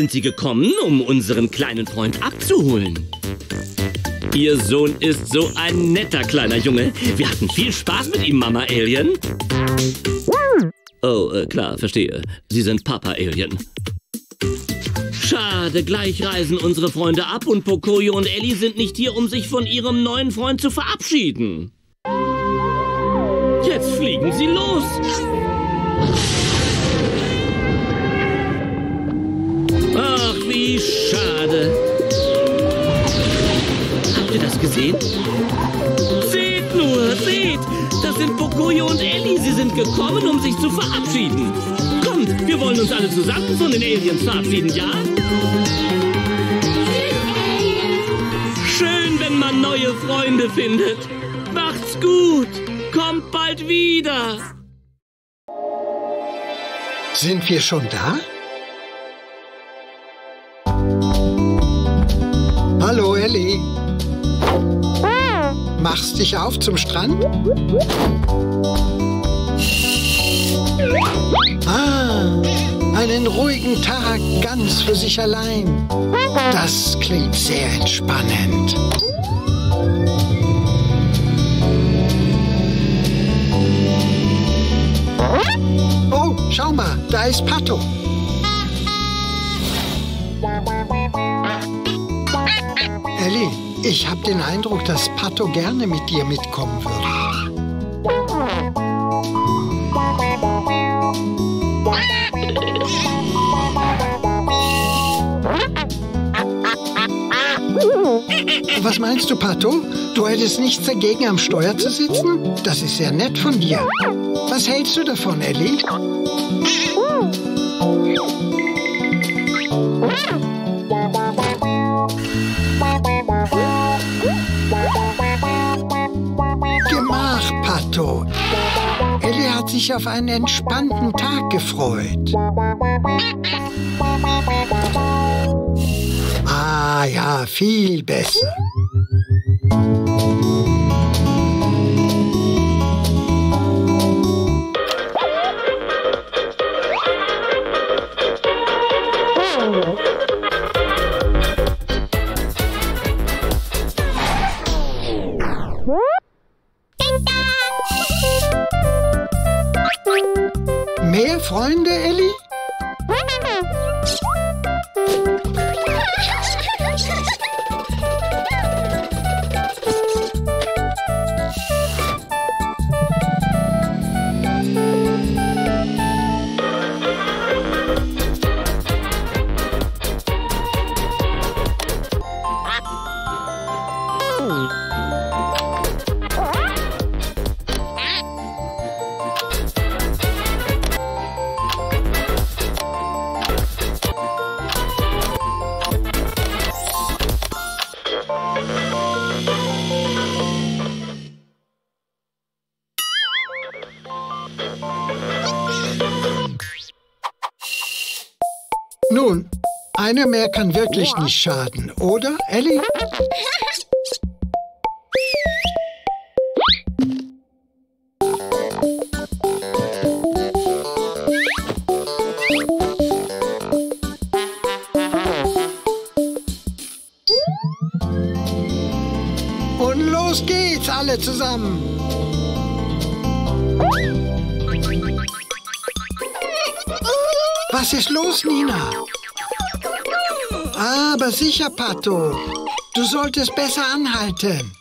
Sind sie gekommen, um unseren kleinen Freund abzuholen. Ihr Sohn ist so ein netter kleiner Junge. Wir hatten viel Spaß mit ihm, Mama Alien. Oh, äh, klar, verstehe. Sie sind Papa Alien. Schade, gleich reisen unsere Freunde ab und Pocoyo und Ellie sind nicht hier, um sich von ihrem neuen Freund zu verabschieden. Jetzt fliegen sie los. Wie schade. Habt ihr das gesehen? Seht nur, seht! Das sind Pocoyo und Ellie. Sie sind gekommen, um sich zu verabschieden. Kommt, wir wollen uns alle zusammen von den Aliens verabschieden, ja? Schön, wenn man neue Freunde findet. Macht's gut. Kommt bald wieder. Sind wir schon da? Machst dich auf zum Strand? Ah, einen ruhigen Tag ganz für sich allein. Das klingt sehr entspannend. Oh, schau mal, da ist Pato. Ellie, ich habe den Eindruck, dass Pato gerne mit dir mitkommen würde. Was meinst du, Pato? Du hättest nichts dagegen, am Steuer zu sitzen? Das ist sehr nett von dir. Was hältst du davon, Ellie? Pato. Ellie hat sich auf einen entspannten Tag gefreut. Ah ja, viel besser. Freunde, Ellie? Einer mehr kann wirklich nicht schaden, oder, Ellie? Und los geht's, alle zusammen. Was ist los, Nina? Aber sicher, Pato. Du solltest besser anhalten.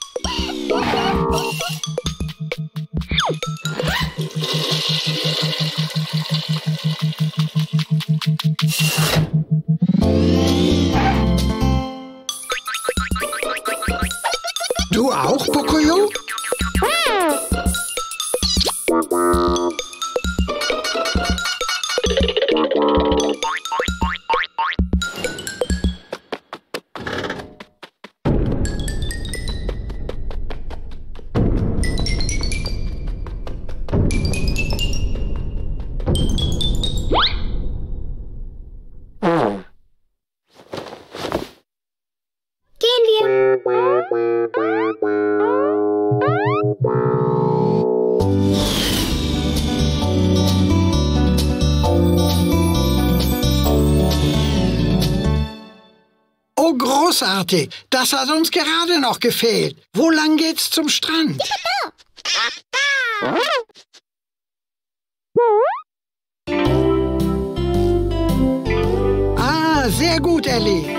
Großartig. Das hat uns gerade noch gefehlt. Wo lang geht's zum Strand? Ah, sehr gut, Ellie.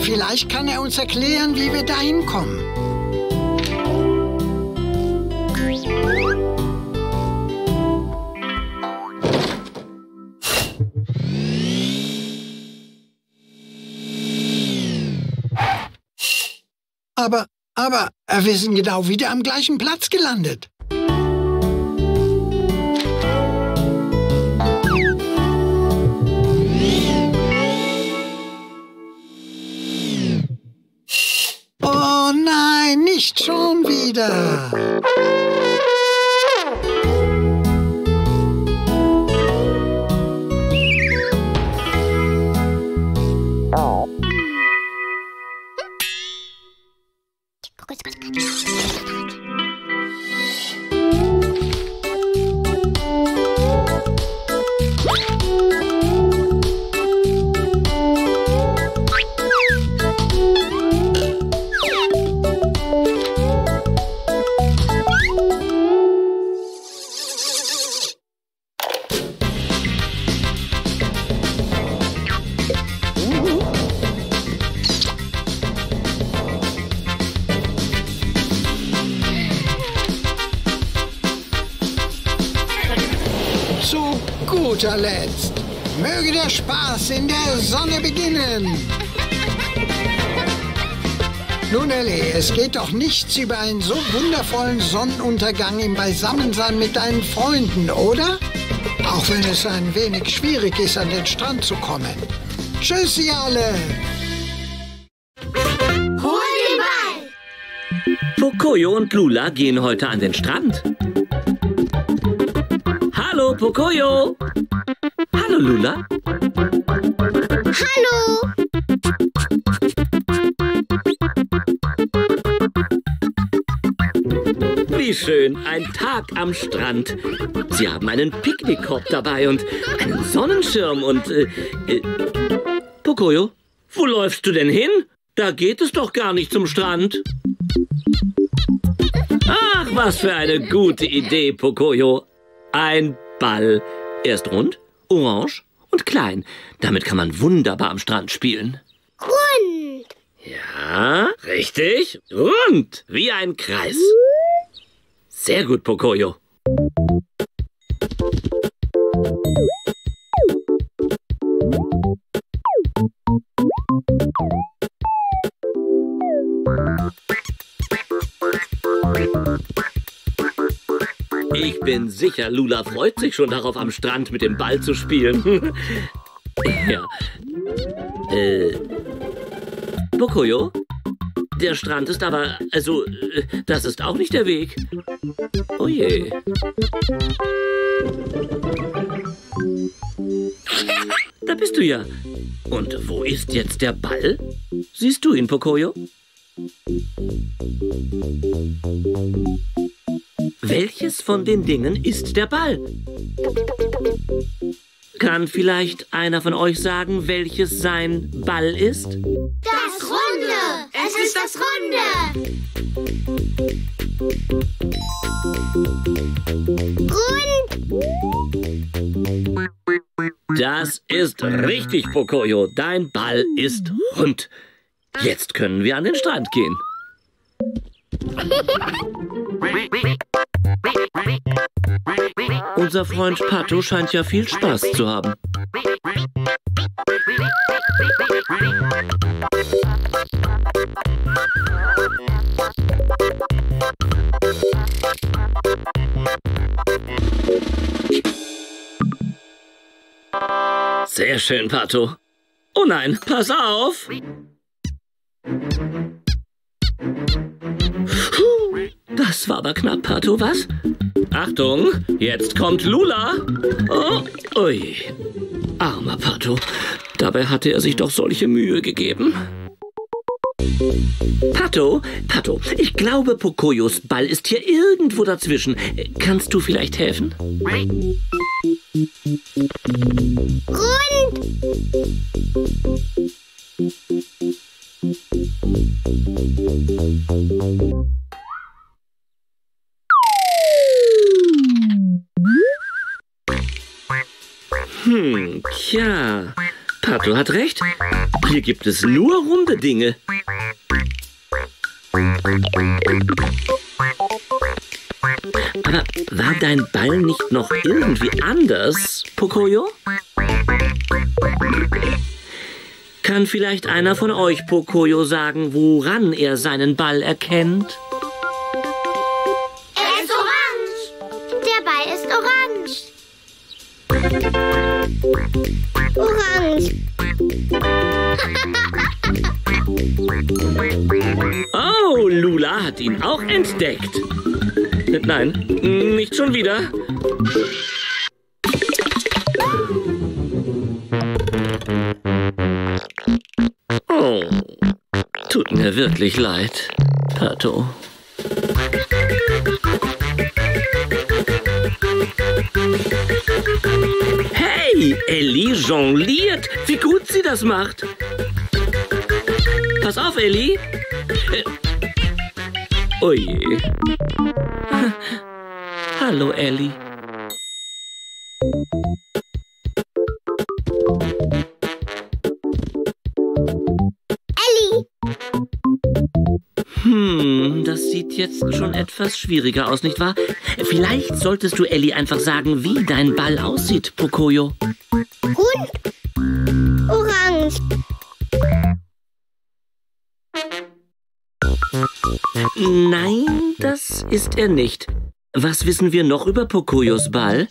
Vielleicht kann er uns erklären, wie wir dahin kommen. Aber, aber, äh, wir sind genau wieder am gleichen Platz gelandet. Oh nein, nicht schon wieder. Es geht doch nichts über einen so wundervollen Sonnenuntergang im Beisammensein mit deinen Freunden, oder? Auch wenn es ein wenig schwierig ist, an den Strand zu kommen. Tschüss, ihr alle! Hol den Ball! Pocoyo und Lula gehen heute an den Strand. Hallo, Pocoyo. Hallo, Lula. Hallo! Wie schön, ein Tag am Strand. Sie haben einen Picknickkorb dabei und einen Sonnenschirm und... Äh, äh, Pocoyo, wo läufst du denn hin? Da geht es doch gar nicht zum Strand. Ach, was für eine gute Idee, Pocoyo. Ein Ball. Er ist rund, orange und klein. Damit kann man wunderbar am Strand spielen. Rund! Ja, richtig. Rund, wie ein Kreis. Sehr gut, Pocoyo. Ich bin sicher, Lula freut sich schon darauf, am Strand mit dem Ball zu spielen. *laughs* ja. Äh. Pocoyo? Der Strand ist aber, also, äh, das ist auch nicht der Weg. Oh je. *laughs* Da bist du ja. Und wo ist jetzt der Ball? Siehst du ihn, Pocoyo? Welches von den Dingen ist der Ball? Kann vielleicht einer von euch sagen, welches sein Ball ist? Ist richtig, Pocoyo. Dein Ball ist rund. Jetzt können wir an den Strand gehen. Unser Freund Pato scheint ja viel Spaß zu haben. Sehr schön, Pato. Oh nein, pass auf! Das war aber knapp, Pato, was? Achtung, jetzt kommt Lula. Oh, ui. Armer Pato. Dabei hatte er sich doch solche Mühe gegeben. Pato, Pato, ich glaube, Pocoyos Ball ist hier irgendwo dazwischen. Kannst du vielleicht helfen? Rund! Hm, tja. Pato hat recht. Hier gibt es nur runde Dinge. Aber war dein Ball nicht noch irgendwie anders, Pocoyo? Kann vielleicht einer von euch, Pocoyo, sagen, woran er seinen Ball erkennt? Er ist orange! Der Ball ist orange! Orange! Oh, Lula hat ihn auch entdeckt. Nein, nicht schon wieder. Oh, tut mir wirklich leid, Pato. Hey, Ellie jongliert. Wie gut sie das macht. Pass auf, Ellie. Äh, oh je. *laughs* Hallo, Ellie. Ellie, Hm, das sieht jetzt schon etwas schwieriger aus, nicht wahr? Vielleicht solltest du Ellie einfach sagen, wie dein Ball aussieht, Pocoyo. rund, das ist er nicht. Was wissen wir noch über Pocoyos Ball?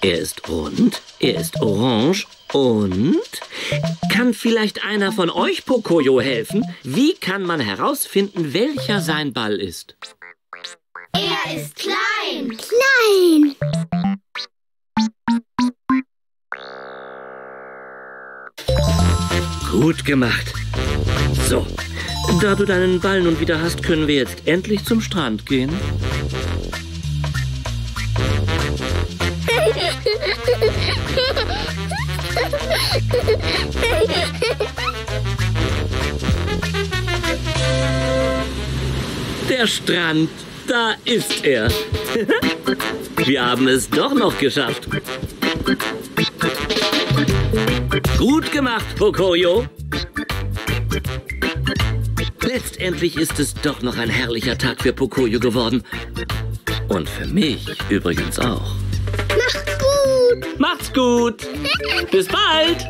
Er ist rund, er ist orange und... Kann vielleicht einer von euch Pocoyo helfen? Wie kann man herausfinden, welcher sein Ball ist? er ist klein, klein, Gut gemacht. So, da du deinen Ball nun wieder hast, können wir jetzt endlich zum Strand gehen. Der Strand, da ist er. *laughs* Wir haben es doch noch geschafft. Gut gemacht, Pocoyo. Letztendlich ist es doch noch ein herrlicher Tag für Pocoyo geworden. Und für mich übrigens auch. macht gut. Macht's gut. Bis bald.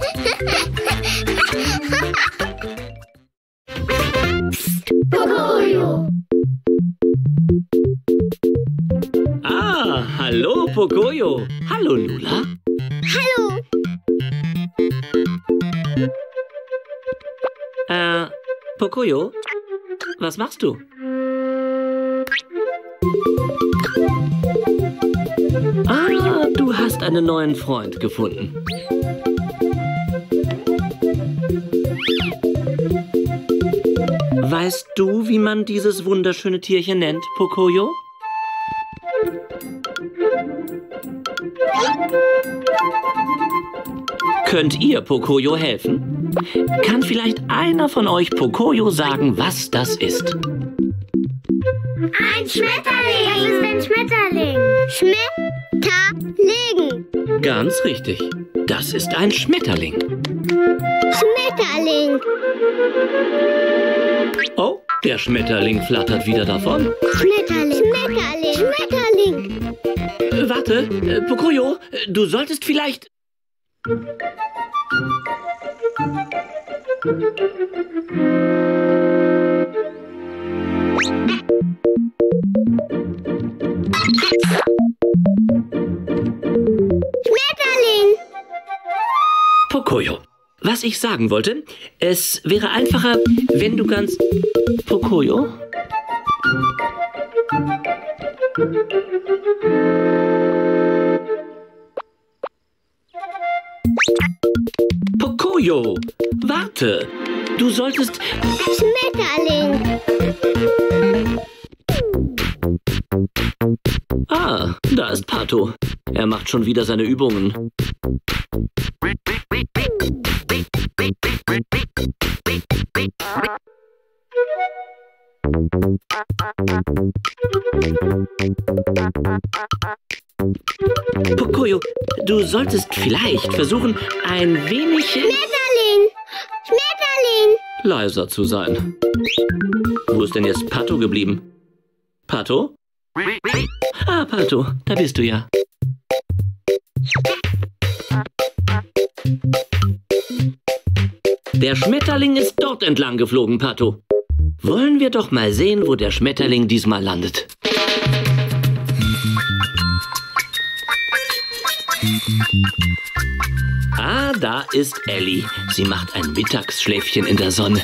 Pocoyo, Ah, hallo Pocoyo. Hallo Lula. hallo, Äh, Pocoyo, was machst du? Ah, du hast einen neuen Freund gefunden. Weißt du, wie man dieses wunderschöne Tierchen nennt, Pocoyo? Könnt ihr Pocoyo helfen? Kann vielleicht einer von euch Pocoyo sagen, was das ist? ein Schmetterling, das ist ein Schmetterling, Schmetterling, Ganz richtig. Das ist ein Schmetterling. Schmetterling, Oh, der Schmetterling flattert wieder davon. Schmetterling, Schmetterling, Schmetterling, Äh, warte, äh, Pocoyo, äh, du solltest vielleicht... Pocoyo, was ich sagen wollte, es wäre einfacher, wenn du ganz... Pocoyo? Pocoyo, warte. Du solltest... Schmetterling, Ah, da ist Pato. Er macht schon wieder seine Übungen. Pocoyo, du solltest vielleicht versuchen, ein wenig Schmetterling, Schmetterling, leiser zu sein. Wo ist denn jetzt Pato geblieben? Pato? Ah, Pato, da bist du ja. Der Schmetterling ist dort entlang geflogen, Pato. Wollen wir doch mal sehen, wo der Schmetterling diesmal landet. Ah, da ist Ellie. Sie macht ein Mittagsschläfchen in der Sonne.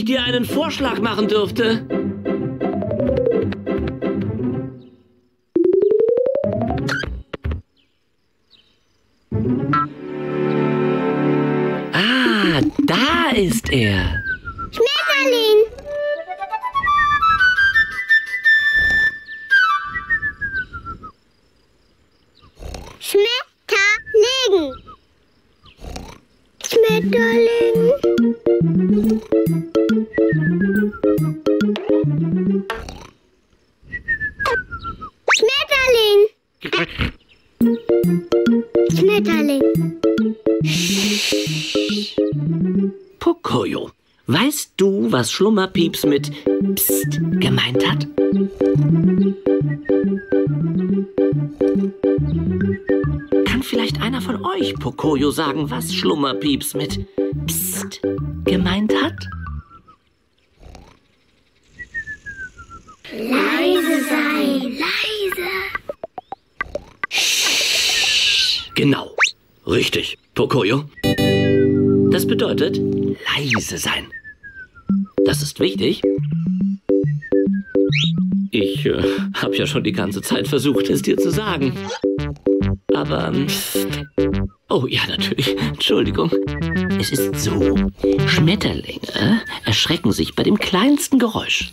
Ich dir einen Vorschlag machen dürfte. Ah, da ist er. Schmetterling. Was Schlummerpieps mit Psst gemeint hat? Kann vielleicht einer von euch, Pocoyo, sagen, was Schlummerpieps mit Psst gemeint hat? Leise sein. Leise. Genau. Richtig, Pocoyo. Das bedeutet leise sein. Das ist wichtig. Ich äh, habe ja schon die ganze Zeit versucht, es dir zu sagen. Aber... ähm, Oh ja, natürlich. Entschuldigung. Es ist so. Schmetterlinge erschrecken sich bei dem kleinsten Geräusch.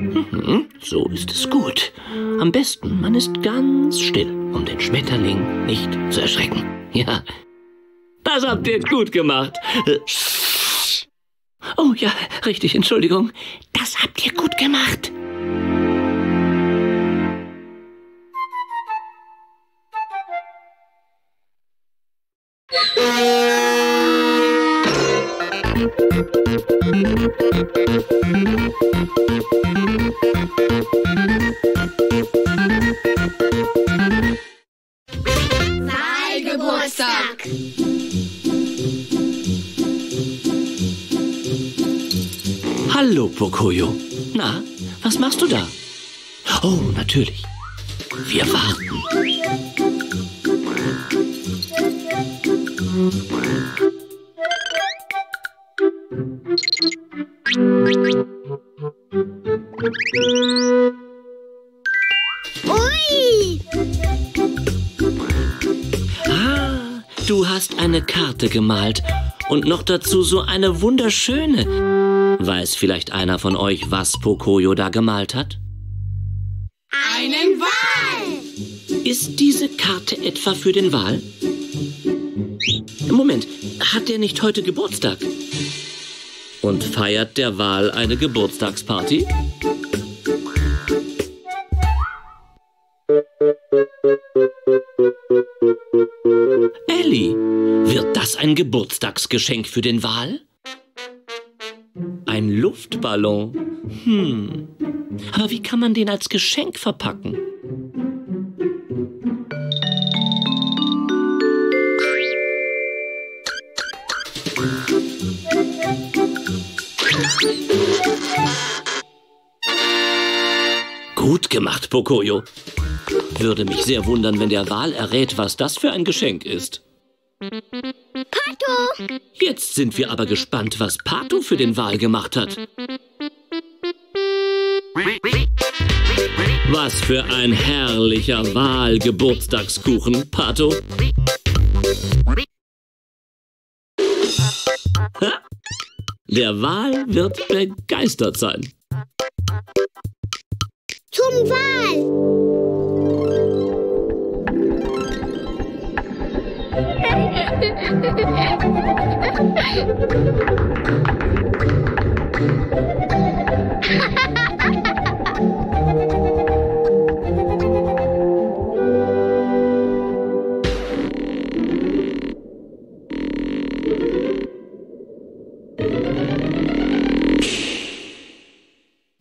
Mhm, so ist es gut. Am besten, man ist ganz still, um den Schmetterling nicht zu erschrecken. *laughs* Ja, das habt ihr gut gemacht. Äh, Oh ja, richtig, Entschuldigung. Das habt ihr gut gemacht. Hallo, Pocoyo. Na, was machst du da? Oh, natürlich. Wir warten. Ui. Du hast eine Karte gemalt. Und noch dazu so eine wunderschöne. Weiß vielleicht einer von euch, was Pocoyo da gemalt hat? Einen Wal. Ist diese Karte etwa für den Wal? Moment, hat der nicht heute Geburtstag? Und feiert der Wal eine Geburtstagsparty? Ein Geburtstagsgeschenk für den Wal? Ein Luftballon. Hm. Aber wie kann man den als Geschenk verpacken? Gut gemacht, Pocoyo. Würde mich sehr wundern, wenn der Wal errät, was das für ein Geschenk ist. Jetzt sind wir aber gespannt, was Pato für den Wal gemacht hat. Was für ein herrlicher Wahlgeburtstagskuchen, Pato. Der Wal wird begeistert sein. Zum Wal.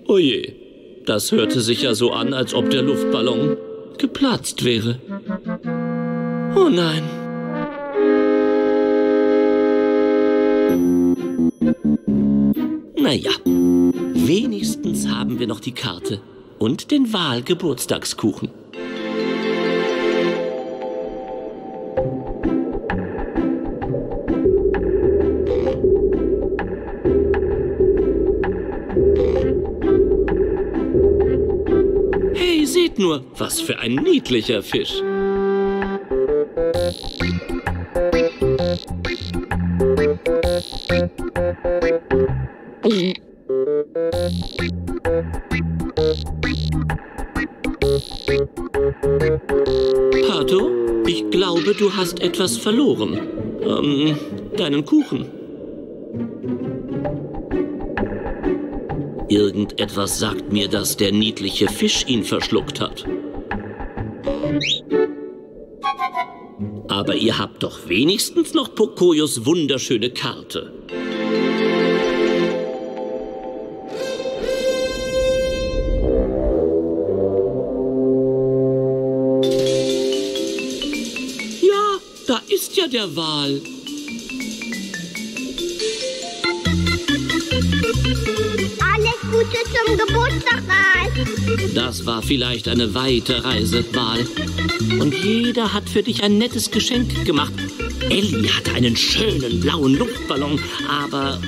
Oje, das hörte sich ja so an, als ob der Luftballon geplatzt wäre. Oh nein. Naja, wenigstens haben wir noch die Karte und den Wahlgeburtstagskuchen. Hey, seht nur, was für ein niedlicher Fisch. Etwas verloren. Ähm, deinen Kuchen. Irgendetwas sagt mir, dass der niedliche Fisch ihn verschluckt hat. Aber ihr habt doch wenigstens noch Pokoyos wunderschöne Karte. Ist ja der Wal. Alles Gute zum Geburtstag, Ralf. Das war vielleicht eine weite Reise, Wal. Und jeder hat für dich ein nettes Geschenk gemacht. Ellie hatte einen schönen blauen Luftballon, aber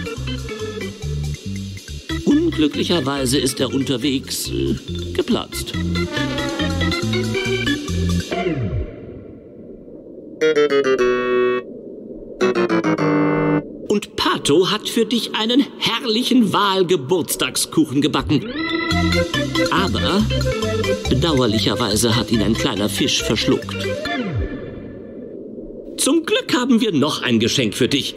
unglücklicherweise ist er unterwegs äh, geplatzt. Und Pato hat für dich einen herrlichen Wahlgeburtstagskuchen gebacken. Aber bedauerlicherweise hat ihn ein kleiner Fisch verschluckt. Zum Glück haben wir noch ein Geschenk für dich.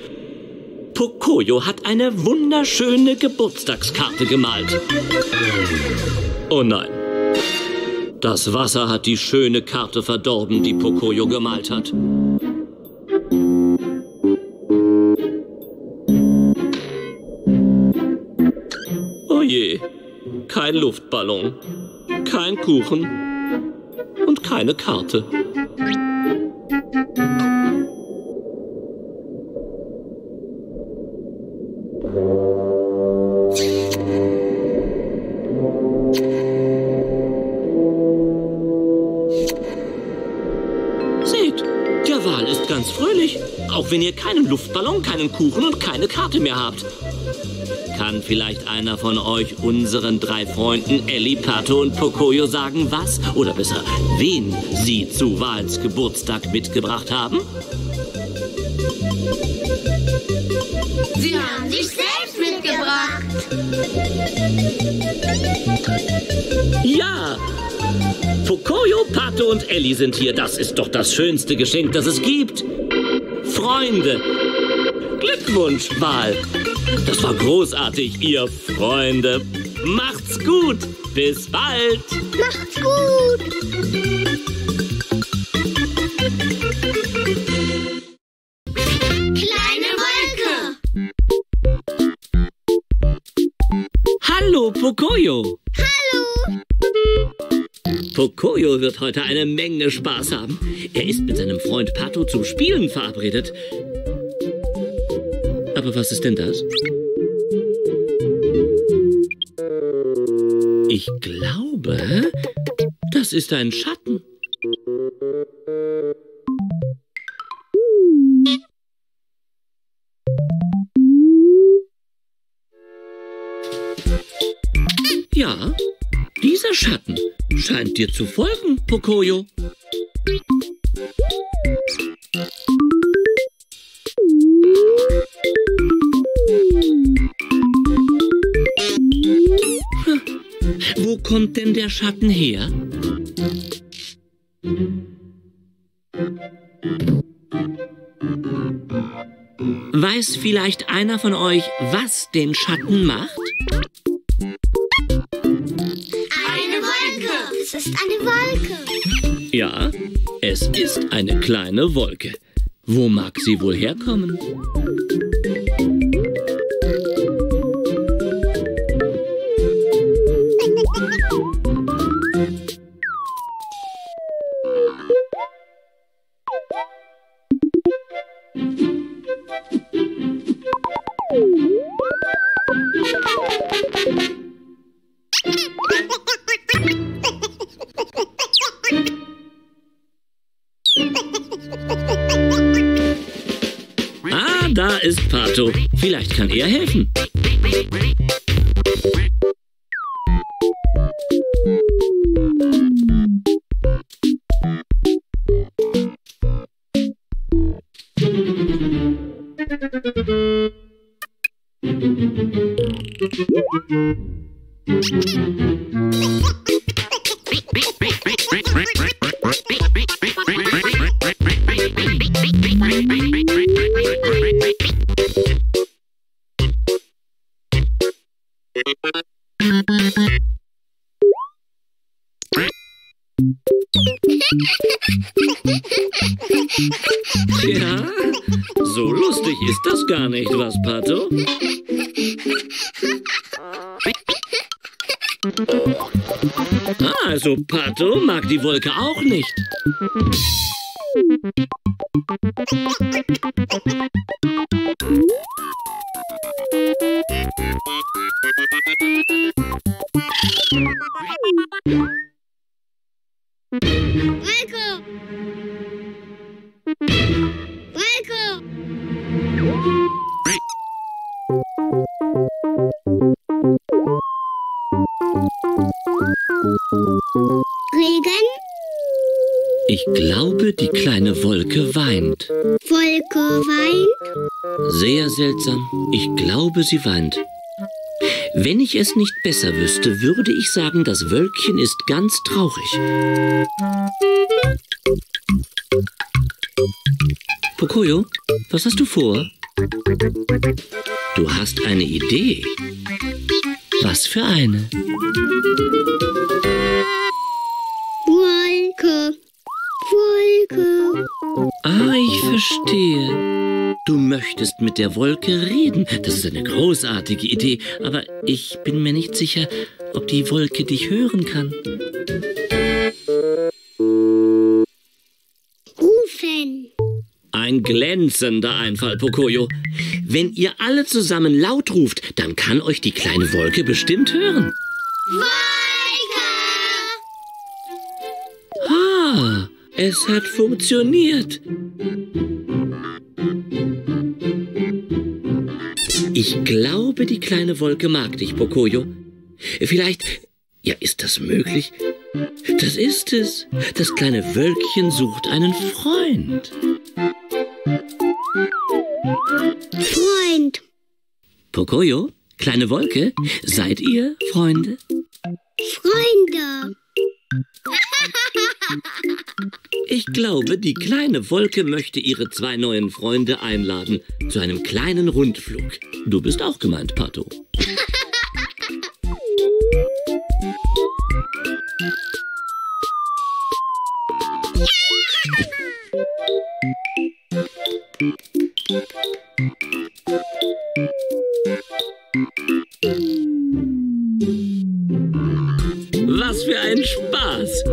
Pocoyo hat eine wunderschöne Geburtstagskarte gemalt. Oh nein. Das Wasser hat die schöne Karte verdorben, die Pocoyo gemalt hat. Kein Luftballon, kein Kuchen und keine Karte. Ihr keinen Luftballon, keinen Kuchen und keine Karte mehr habt. Kann vielleicht einer von euch unseren drei Freunden Ellie, Pato und Pocoyo sagen, was oder besser, wen sie zu Wals Geburtstag mitgebracht haben? Sie haben sich selbst mitgebracht. Ja! Pocoyo, Pato und Ellie sind hier. Das ist doch das schönste Geschenk, das es gibt. Freunde. Glückwunsch, Wal. Das war großartig, ihr Freunde. Macht's gut. Bis bald. Macht's gut. Pocoyo wird heute eine Menge Spaß haben. Er ist mit seinem Freund Pato zum Spielen verabredet. Aber was ist denn das? Ich glaube, das ist ein Schatten. Dir zu folgen, Pocoyo. Wo kommt denn der Schatten her? Weiß vielleicht einer von euch, was den Schatten macht? Ja, es ist eine kleine Wolke. Wo mag sie wohl herkommen? Wolke auch nicht. Wolke. Regen. Ich glaube, die kleine Wolke weint. Wolke weint. Sehr seltsam. Ich glaube, sie weint. Wenn ich es nicht besser wüsste, würde ich sagen, das Wölkchen ist ganz traurig. Pocoyo, was hast du vor? Du hast eine Idee. Was für eine? Ah, ich verstehe. Du möchtest mit der Wolke reden. Das ist eine großartige Idee, aber ich bin mir nicht sicher, ob die Wolke dich hören kann. Rufen. Ein glänzender Einfall, Pocoyo. Wenn ihr alle zusammen laut ruft, dann kann euch die kleine Wolke bestimmt hören. Wolke. Es hat funktioniert. Ich glaube, die kleine Wolke mag dich, Pocoyo. Vielleicht, ja, ist das möglich? Das ist es. Das kleine Wölkchen sucht einen Freund. Freund. Pocoyo, kleine Wolke, seid ihr Freunde? Freunde. Ich glaube, die kleine Wolke möchte ihre zwei neuen Freunde einladen zu einem kleinen Rundflug. Du bist auch gemeint, Pato. *laughs* Was für ein Spaß!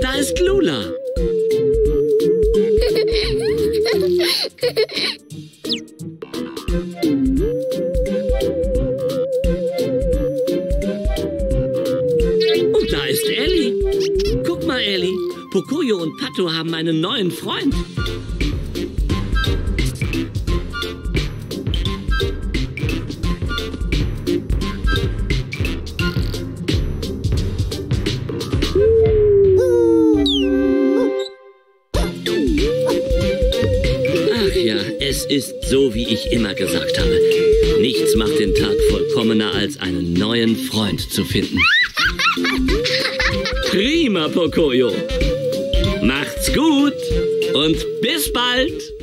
Da ist Lula. Und da ist Ellie. Guck mal, Ellie. Pocoyo und Pato haben einen neuen Freund. Es ist so, wie ich immer gesagt habe. Nichts macht den Tag vollkommener, als einen neuen Freund zu finden. *laughs* Prima, Pocoyo. Macht's gut und bis bald.